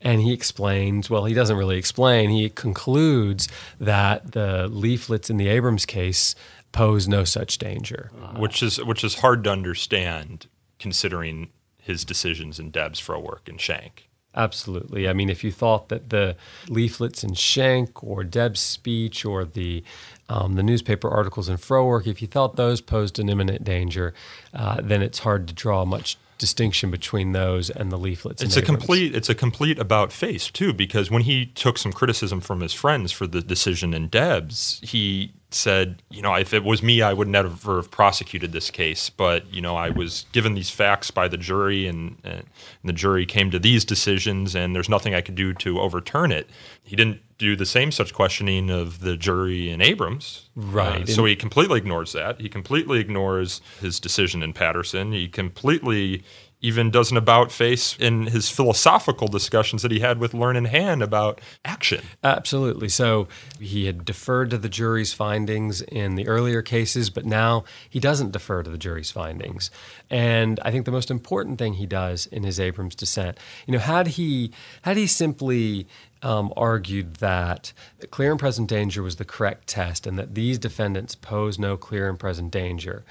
and he explains well, he doesn't really explain, he concludes that the leaflets in the Abrams case pose no such danger. Uh, which is, which is hard to understand considering his decisions in Debs Frohwerk and Schenck. Absolutely. I mean, if you thought that the leaflets in Schenck or Deb's speech or the um, the newspaper articles in Frohwerk, if you thought those posed an imminent danger, uh, then it's hard to draw much distinction between those and the leaflets. It's a complete it's a complete about face too, because when he took some criticism from his friends for the decision in Debs, he said, you know, if it was me, I would never have prosecuted this case. But you know, I was given these facts by the jury, and, and the jury came to these decisions, and there's nothing I could do to overturn it. He didn't do the same such questioning of the jury in Abrams. Right. Uh, so he completely ignores that. He completely ignores his decision in Patterson. He completely even does an about face in his philosophical discussions that he had with Learned Hand about action. Absolutely. So he had deferred to the jury's findings in the earlier cases, but now he doesn't defer to the jury's findings. And I think the most important thing he does in his Abrams dissent, you know, had he had he simply um, argued that clear and present danger was the correct test and that these defendants pose no clear and present danger,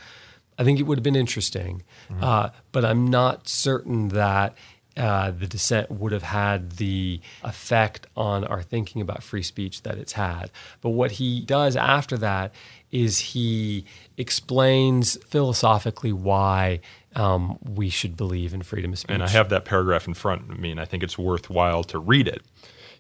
I think it would have been interesting. Mm-hmm. Uh, but I'm not certain that uh, the dissent would have had the effect on our thinking about free speech that it's had. But what he does after that is he explains philosophically why um, we should believe in freedom of speech. And I have that paragraph in front of me, and I think it's worthwhile to read it.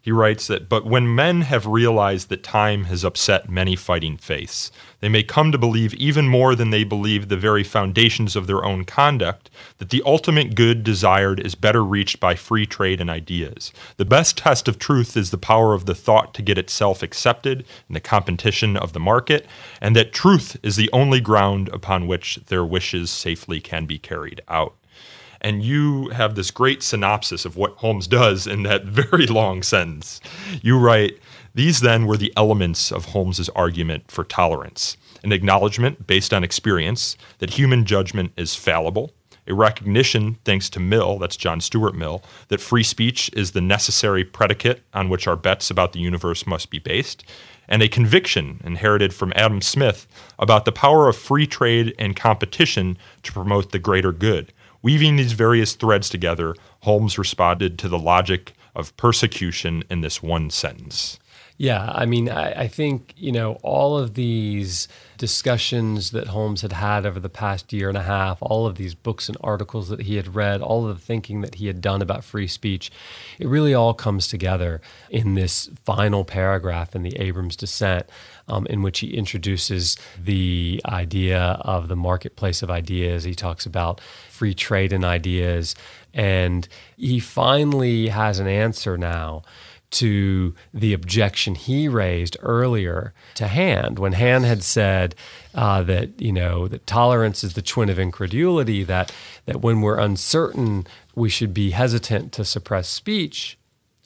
He writes that, but when men have realized that time has upset many fighting faiths, they may come to believe even more than they believe the very foundations of their own conduct that the ultimate good desired is better reached by free trade and ideas. The best test of truth is the power of the thought to get itself accepted in the competition of the market, and that truth is the only ground upon which their wishes safely can be carried out and you have this great synopsis of what Holmes does in that very long sentence. You write, These then were the elements of Holmes's argument for tolerance an acknowledgement based on experience that human judgment is fallible, a recognition, thanks to Mill, that's John Stuart Mill, that free speech is the necessary predicate on which our bets about the universe must be based, and a conviction inherited from Adam Smith about the power of free trade and competition to promote the greater good Weaving these various threads together, Holmes responded to the logic of persecution in this one sentence. Yeah, I mean, I, I, think, you know, all of these discussions that Holmes had had over the past year and a half, all of these books and articles that he had read, all of the thinking that he had done about free speech, it really all comes together in this final paragraph in the Abrams dissent, um, in which he introduces the idea of the marketplace of ideas. He talks about free trade in ideas. And he finally has an answer now to the objection he raised earlier to Hand when Hand had said uh, that you know that tolerance is the twin of incredulity that that when we're uncertain we should be hesitant to suppress speech.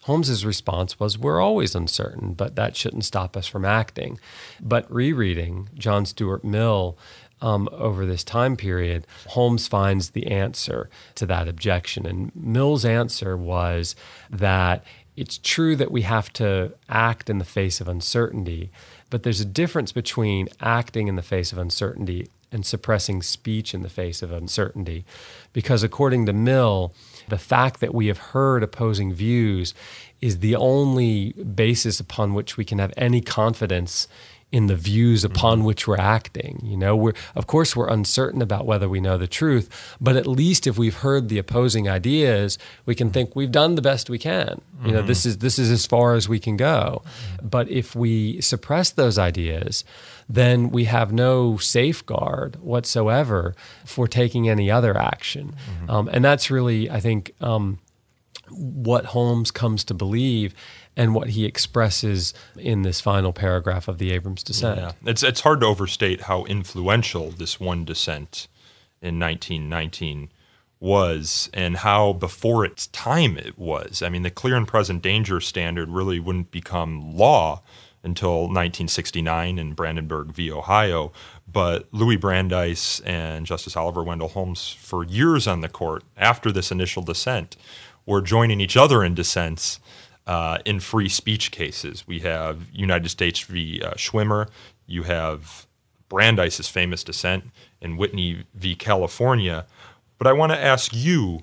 Holmes's response was, We're always uncertain, but that shouldn't stop us from acting. But rereading John Stuart Mill um, over this time period, Holmes finds the answer to that objection. And Mill's answer was that it's true that we have to act in the face of uncertainty, but there's a difference between acting in the face of uncertainty and suppressing speech in the face of uncertainty. Because according to Mill, the fact that we have heard opposing views is the only basis upon which we can have any confidence in the views upon mm-hmm. which we're acting. You know, we're of course we're uncertain about whether we know the truth, but at least if we've heard the opposing ideas, we can think we've done the best we can. You know, this mm-hmm. is this is as far as we can go. But if we suppress those ideas, then we have no safeguard whatsoever for taking any other action. Mm-hmm. Um, and that's really, I think, um, what Holmes comes to believe and what he expresses in this final paragraph of the Abrams dissent. Yeah. It's, it's hard to overstate how influential this one dissent in 1919 was and how before its time it was. I mean, the clear and present danger standard really wouldn't become law until 1969 in Brandenburg v. Ohio. But Louis Brandeis and Justice Oliver Wendell Holmes, for years on the court after this initial dissent, were joining each other in dissents uh, in free speech cases. We have United States v. Uh, Schwimmer. You have Brandeis's famous dissent in Whitney v. California. But I want to ask you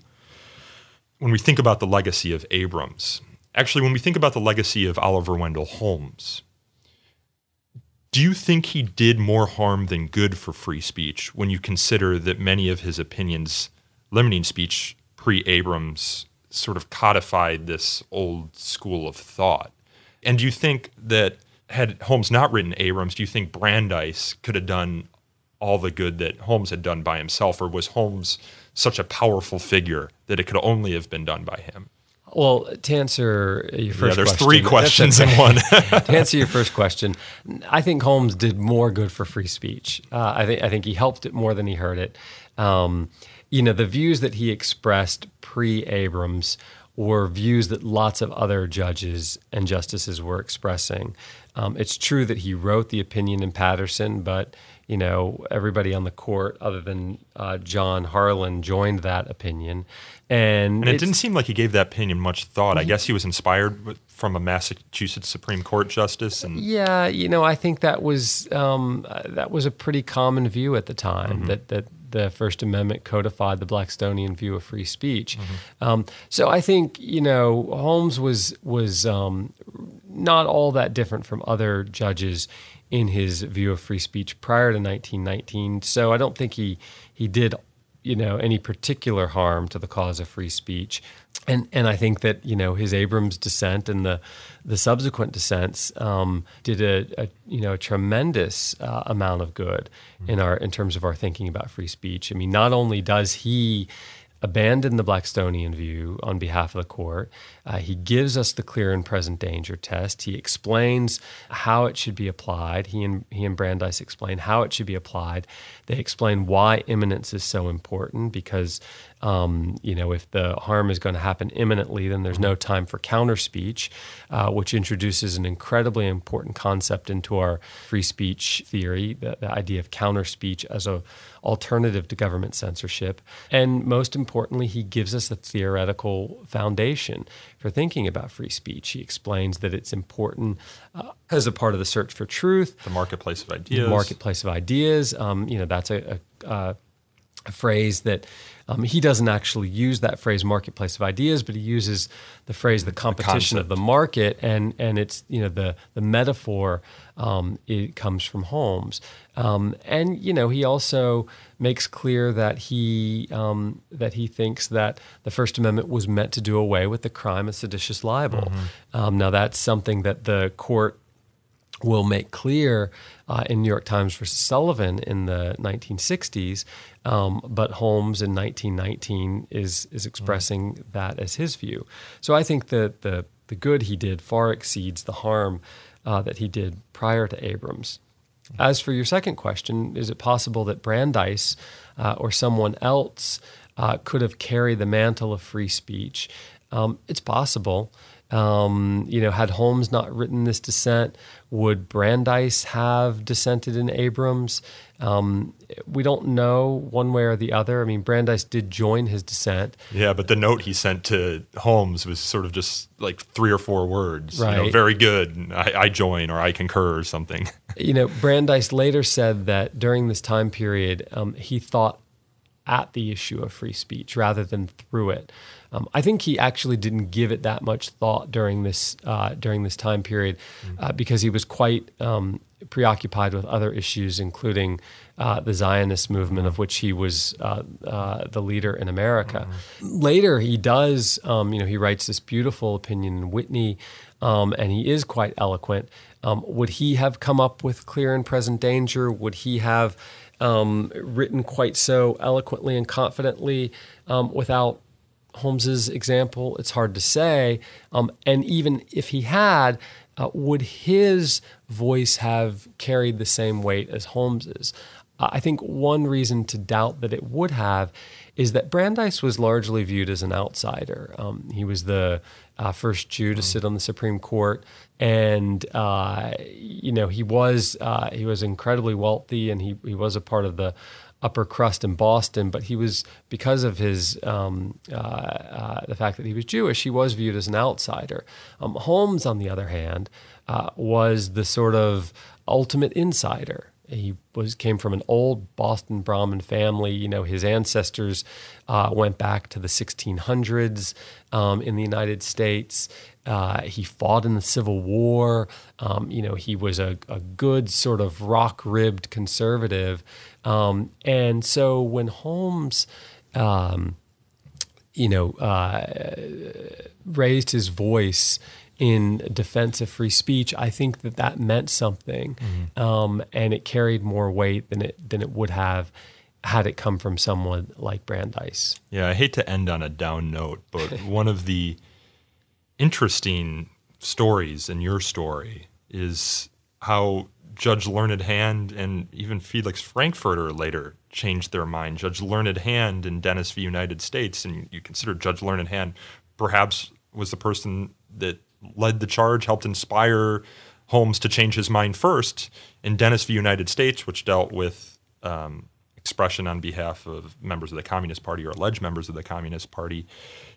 when we think about the legacy of Abrams, actually, when we think about the legacy of Oliver Wendell Holmes, do you think he did more harm than good for free speech when you consider that many of his opinions limiting speech pre Abrams sort of codified this old school of thought. And do you think that had Holmes not written Abrams, do you think Brandeis could have done all the good that Holmes had done by himself, or was Holmes such a powerful figure that it could only have been done by him? Well, to answer your first yeah, there's question, three questions in one. to answer your first question, I think Holmes did more good for free speech. Uh, I think I think he helped it more than he hurt it. Um, you know, the views that he expressed pre Abrams were views that lots of other judges and justices were expressing. Um, it's true that he wrote the opinion in Patterson, but you know everybody on the court, other than uh, John Harlan, joined that opinion, and, and it didn't seem like he gave that opinion much thought. I guess he was inspired from a Massachusetts Supreme Court justice, and yeah, you know, I think that was um, that was a pretty common view at the time mm-hmm. that that the First Amendment codified the Blackstonian view of free speech. Mm-hmm. Um, so I think you know Holmes was was um, not all that different from other judges in his view of free speech prior to 1919. So I don't think he he did you know any particular harm to the cause of free speech and and I think that you know his Abrams dissent and the the subsequent dissents um, did a, a, you know a tremendous uh, amount of good in our in terms of our thinking about free speech. I mean, not only does he abandon the Blackstonian view on behalf of the court. Uh, he gives us the clear and present danger test. He explains how it should be applied. He and he and Brandeis explain how it should be applied. They explain why imminence is so important because um, you know if the harm is going to happen imminently, then there's no time for counter speech, uh, which introduces an incredibly important concept into our free speech theory, the, the idea of counter speech as a alternative to government censorship. And most importantly, he gives us a theoretical foundation for thinking about free speech. He explains that it's important uh, as a part of the search for truth, the marketplace of ideas. The marketplace of ideas. Um, you know, that's a, a, uh, a phrase that um, he doesn't actually use that phrase "marketplace of ideas," but he uses the phrase "the competition the of the market," and and it's you know the the metaphor um, it comes from Holmes, um, and you know he also makes clear that he um, that he thinks that the First Amendment was meant to do away with the crime of seditious libel. Mm-hmm. Um, now that's something that the court will make clear uh, in New York Times versus Sullivan in the 1960s, um, but Holmes in 1919 is is expressing mm. that as his view. So I think that the the good he did far exceeds the harm uh, that he did prior to Abrams. As for your second question, is it possible that Brandeis uh, or someone else uh, could have carried the mantle of free speech? Um, it's possible. Um, you know, had Holmes not written this dissent, would Brandeis have dissented in Abrams? Um, we don't know one way or the other. I mean, Brandeis did join his dissent. Yeah, but the note he sent to Holmes was sort of just like three or four words. Right. You know, very good. I, I join or I concur or something. you know, Brandeis later said that during this time period, um, he thought at the issue of free speech rather than through it. Um, I think he actually didn't give it that much thought during this uh, during this time period uh, because he was quite um, preoccupied with other issues, including uh, the Zionist movement, of which he was uh, uh, the leader in America. Mm-hmm. Later, he does, um, you know, he writes this beautiful opinion in Whitney, um, and he is quite eloquent. Um, would he have come up with clear and present danger? Would he have um, written quite so eloquently and confidently um, without Holmes's example, it's hard to say. Um, and even if he had, uh, would his voice have carried the same weight as Holmes's? I think one reason to doubt that it would have is that Brandeis was largely viewed as an outsider. Um, he was the uh, first Jew to mm. sit on the Supreme Court, and uh, you know he was uh, he was incredibly wealthy, and he he was a part of the upper crust in Boston, but he was because of his um, uh, uh, the fact that he was Jewish, he was viewed as an outsider. Um, Holmes, on the other hand, uh, was the sort of ultimate insider. He was came from an old Boston Brahmin family. You know, his ancestors uh, went back to the 1600s um, in the United States. Uh, he fought in the Civil War. Um, you know, he was a, a good sort of rock ribbed conservative. Um, and so when Holmes, um, you know, uh, raised his voice in defense of free speech, I think that that meant something, mm-hmm. um, and it carried more weight than it than it would have had it come from someone like Brandeis. Yeah, I hate to end on a down note, but one of the interesting stories in your story is how Judge Learned Hand and even Felix Frankfurter later changed their mind. Judge Learned Hand in Dennis v. United States, and you consider Judge Learned Hand perhaps was the person that led the charge, helped inspire Holmes to change his mind first in Dennis v. United States, which dealt with um, expression on behalf of members of the Communist Party or alleged members of the Communist Party.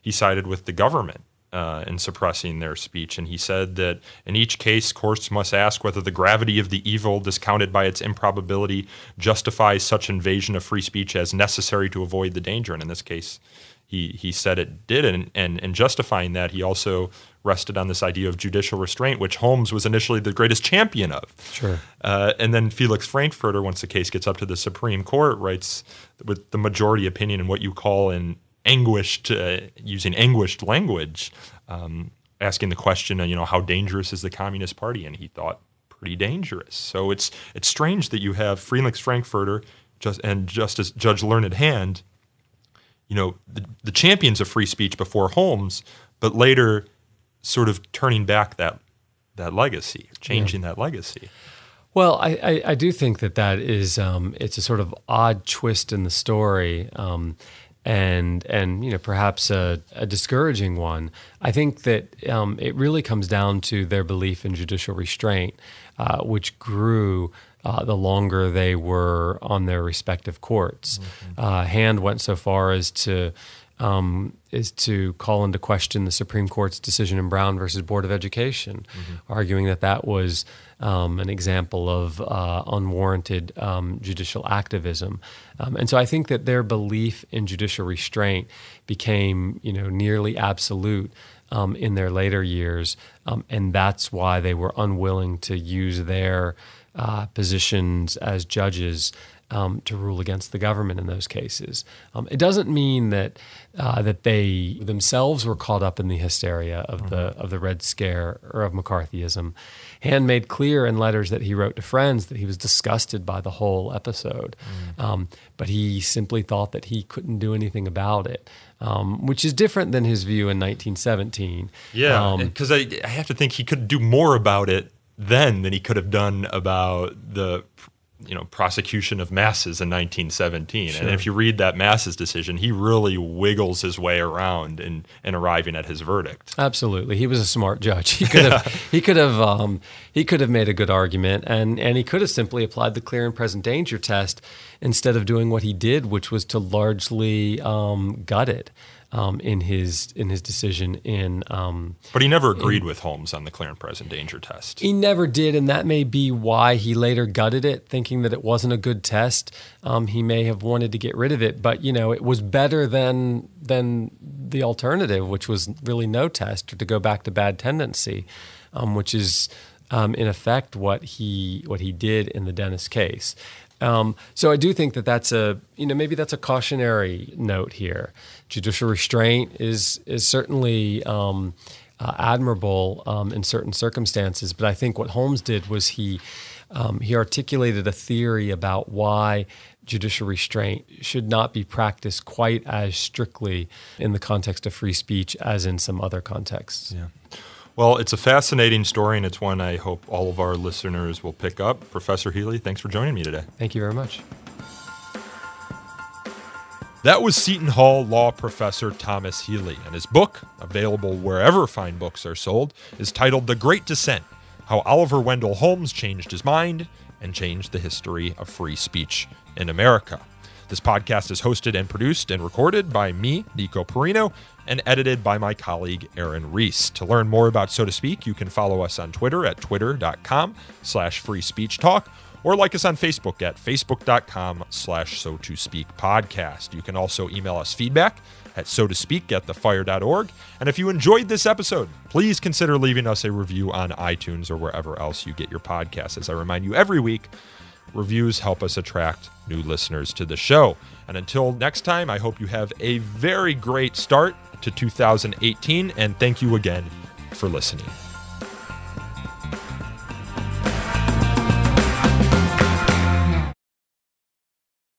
He sided with the government uh, in suppressing their speech. And he said that in each case, courts must ask whether the gravity of the evil, discounted by its improbability, justifies such invasion of free speech as necessary to avoid the danger. And in this case, he he said it did, and and, and justifying that, he also rested on this idea of judicial restraint, which Holmes was initially the greatest champion of. Sure. Uh, and then Felix Frankfurter, once the case gets up to the Supreme Court, writes with the majority opinion in what you call an anguished, uh, using anguished language, um, asking the question, you know, how dangerous is the Communist Party? And he thought pretty dangerous. So it's it's strange that you have Felix Frankfurter just and Justice Judge Learned Hand, you know, the, the champions of free speech before Holmes, but later sort of turning back that that legacy, changing yeah. that legacy. Well, I, I, I, do think that that is um, it's a sort of odd twist in the story, um, and and you know perhaps a, a discouraging one. I think that um, it really comes down to their belief in judicial restraint, uh, which grew uh, the longer they were on their respective courts. Mm-hmm. Uh, Hand went so far as to um, is to call into question the Supreme Court's decision in Brown versus Board of Education, mm-hmm. arguing that that was um, an example of uh, unwarranted um, judicial activism. Um, and so I think that their belief in judicial restraint became, you know, nearly absolute. Um, in their later years, um, and that's why they were unwilling to use their uh, positions as judges um, to rule against the government in those cases. Um, it doesn't mean that uh, that they themselves were caught up in the hysteria of mm-hmm. the of the Red Scare or of McCarthyism. Hand made clear in letters that he wrote to friends that he was disgusted by the whole episode, mm-hmm. um, but he simply thought that he couldn't do anything about it. Um, which is different than his view in 1917. Yeah, because um, I, I have to think he could do more about it then than he could have done about the you know prosecution of masses in 1917 sure. and if you read that masses decision he really wiggles his way around in, in arriving at his verdict. Absolutely. He was a smart judge. He could have he could have um, he could have made a good argument and and he could have simply applied the clear and present danger test instead of doing what he did which was to largely um, gut it um, in his in his decision in. Um, but he never agreed in, with Holmes on the clear and present danger test. He never did, and that may be why he later gutted it, thinking that it wasn't a good test. Um, he may have wanted to get rid of it, but you know, it was better than than the alternative, which was really no test, or to go back to bad tendency, um, which is. Um, in effect, what he what he did in the Dennis case, um, so I do think that that's a you know maybe that's a cautionary note here judicial restraint is is certainly um, uh, admirable um, in certain circumstances. But I think what Holmes did was he um, he articulated a theory about why judicial restraint should not be practiced quite as strictly in the context of free speech as in some other contexts. Yeah. Well, it's a fascinating story, and it's one I hope all of our listeners will pick up. Professor Healy, thanks for joining me today. Thank you very much. That was Seton Hall law professor Thomas Healy, and his book, available wherever fine books are sold, is titled The Great Dissent How Oliver Wendell Holmes Changed His Mind and Changed the History of Free Speech in America. This podcast is hosted and produced and recorded by me, Nico Perrino, and edited by my colleague Aaron Reese. To learn more about So to Speak, you can follow us on Twitter at twitter.com slash free speech talk or like us on Facebook at facebook.com slash so to speak podcast. You can also email us feedback at so to speak at thefire.org. And if you enjoyed this episode, please consider leaving us a review on iTunes or wherever else you get your podcasts. As I remind you every week, reviews help us attract new listeners to the show. And until next time, I hope you have a very great start to 2018. And thank you again for listening.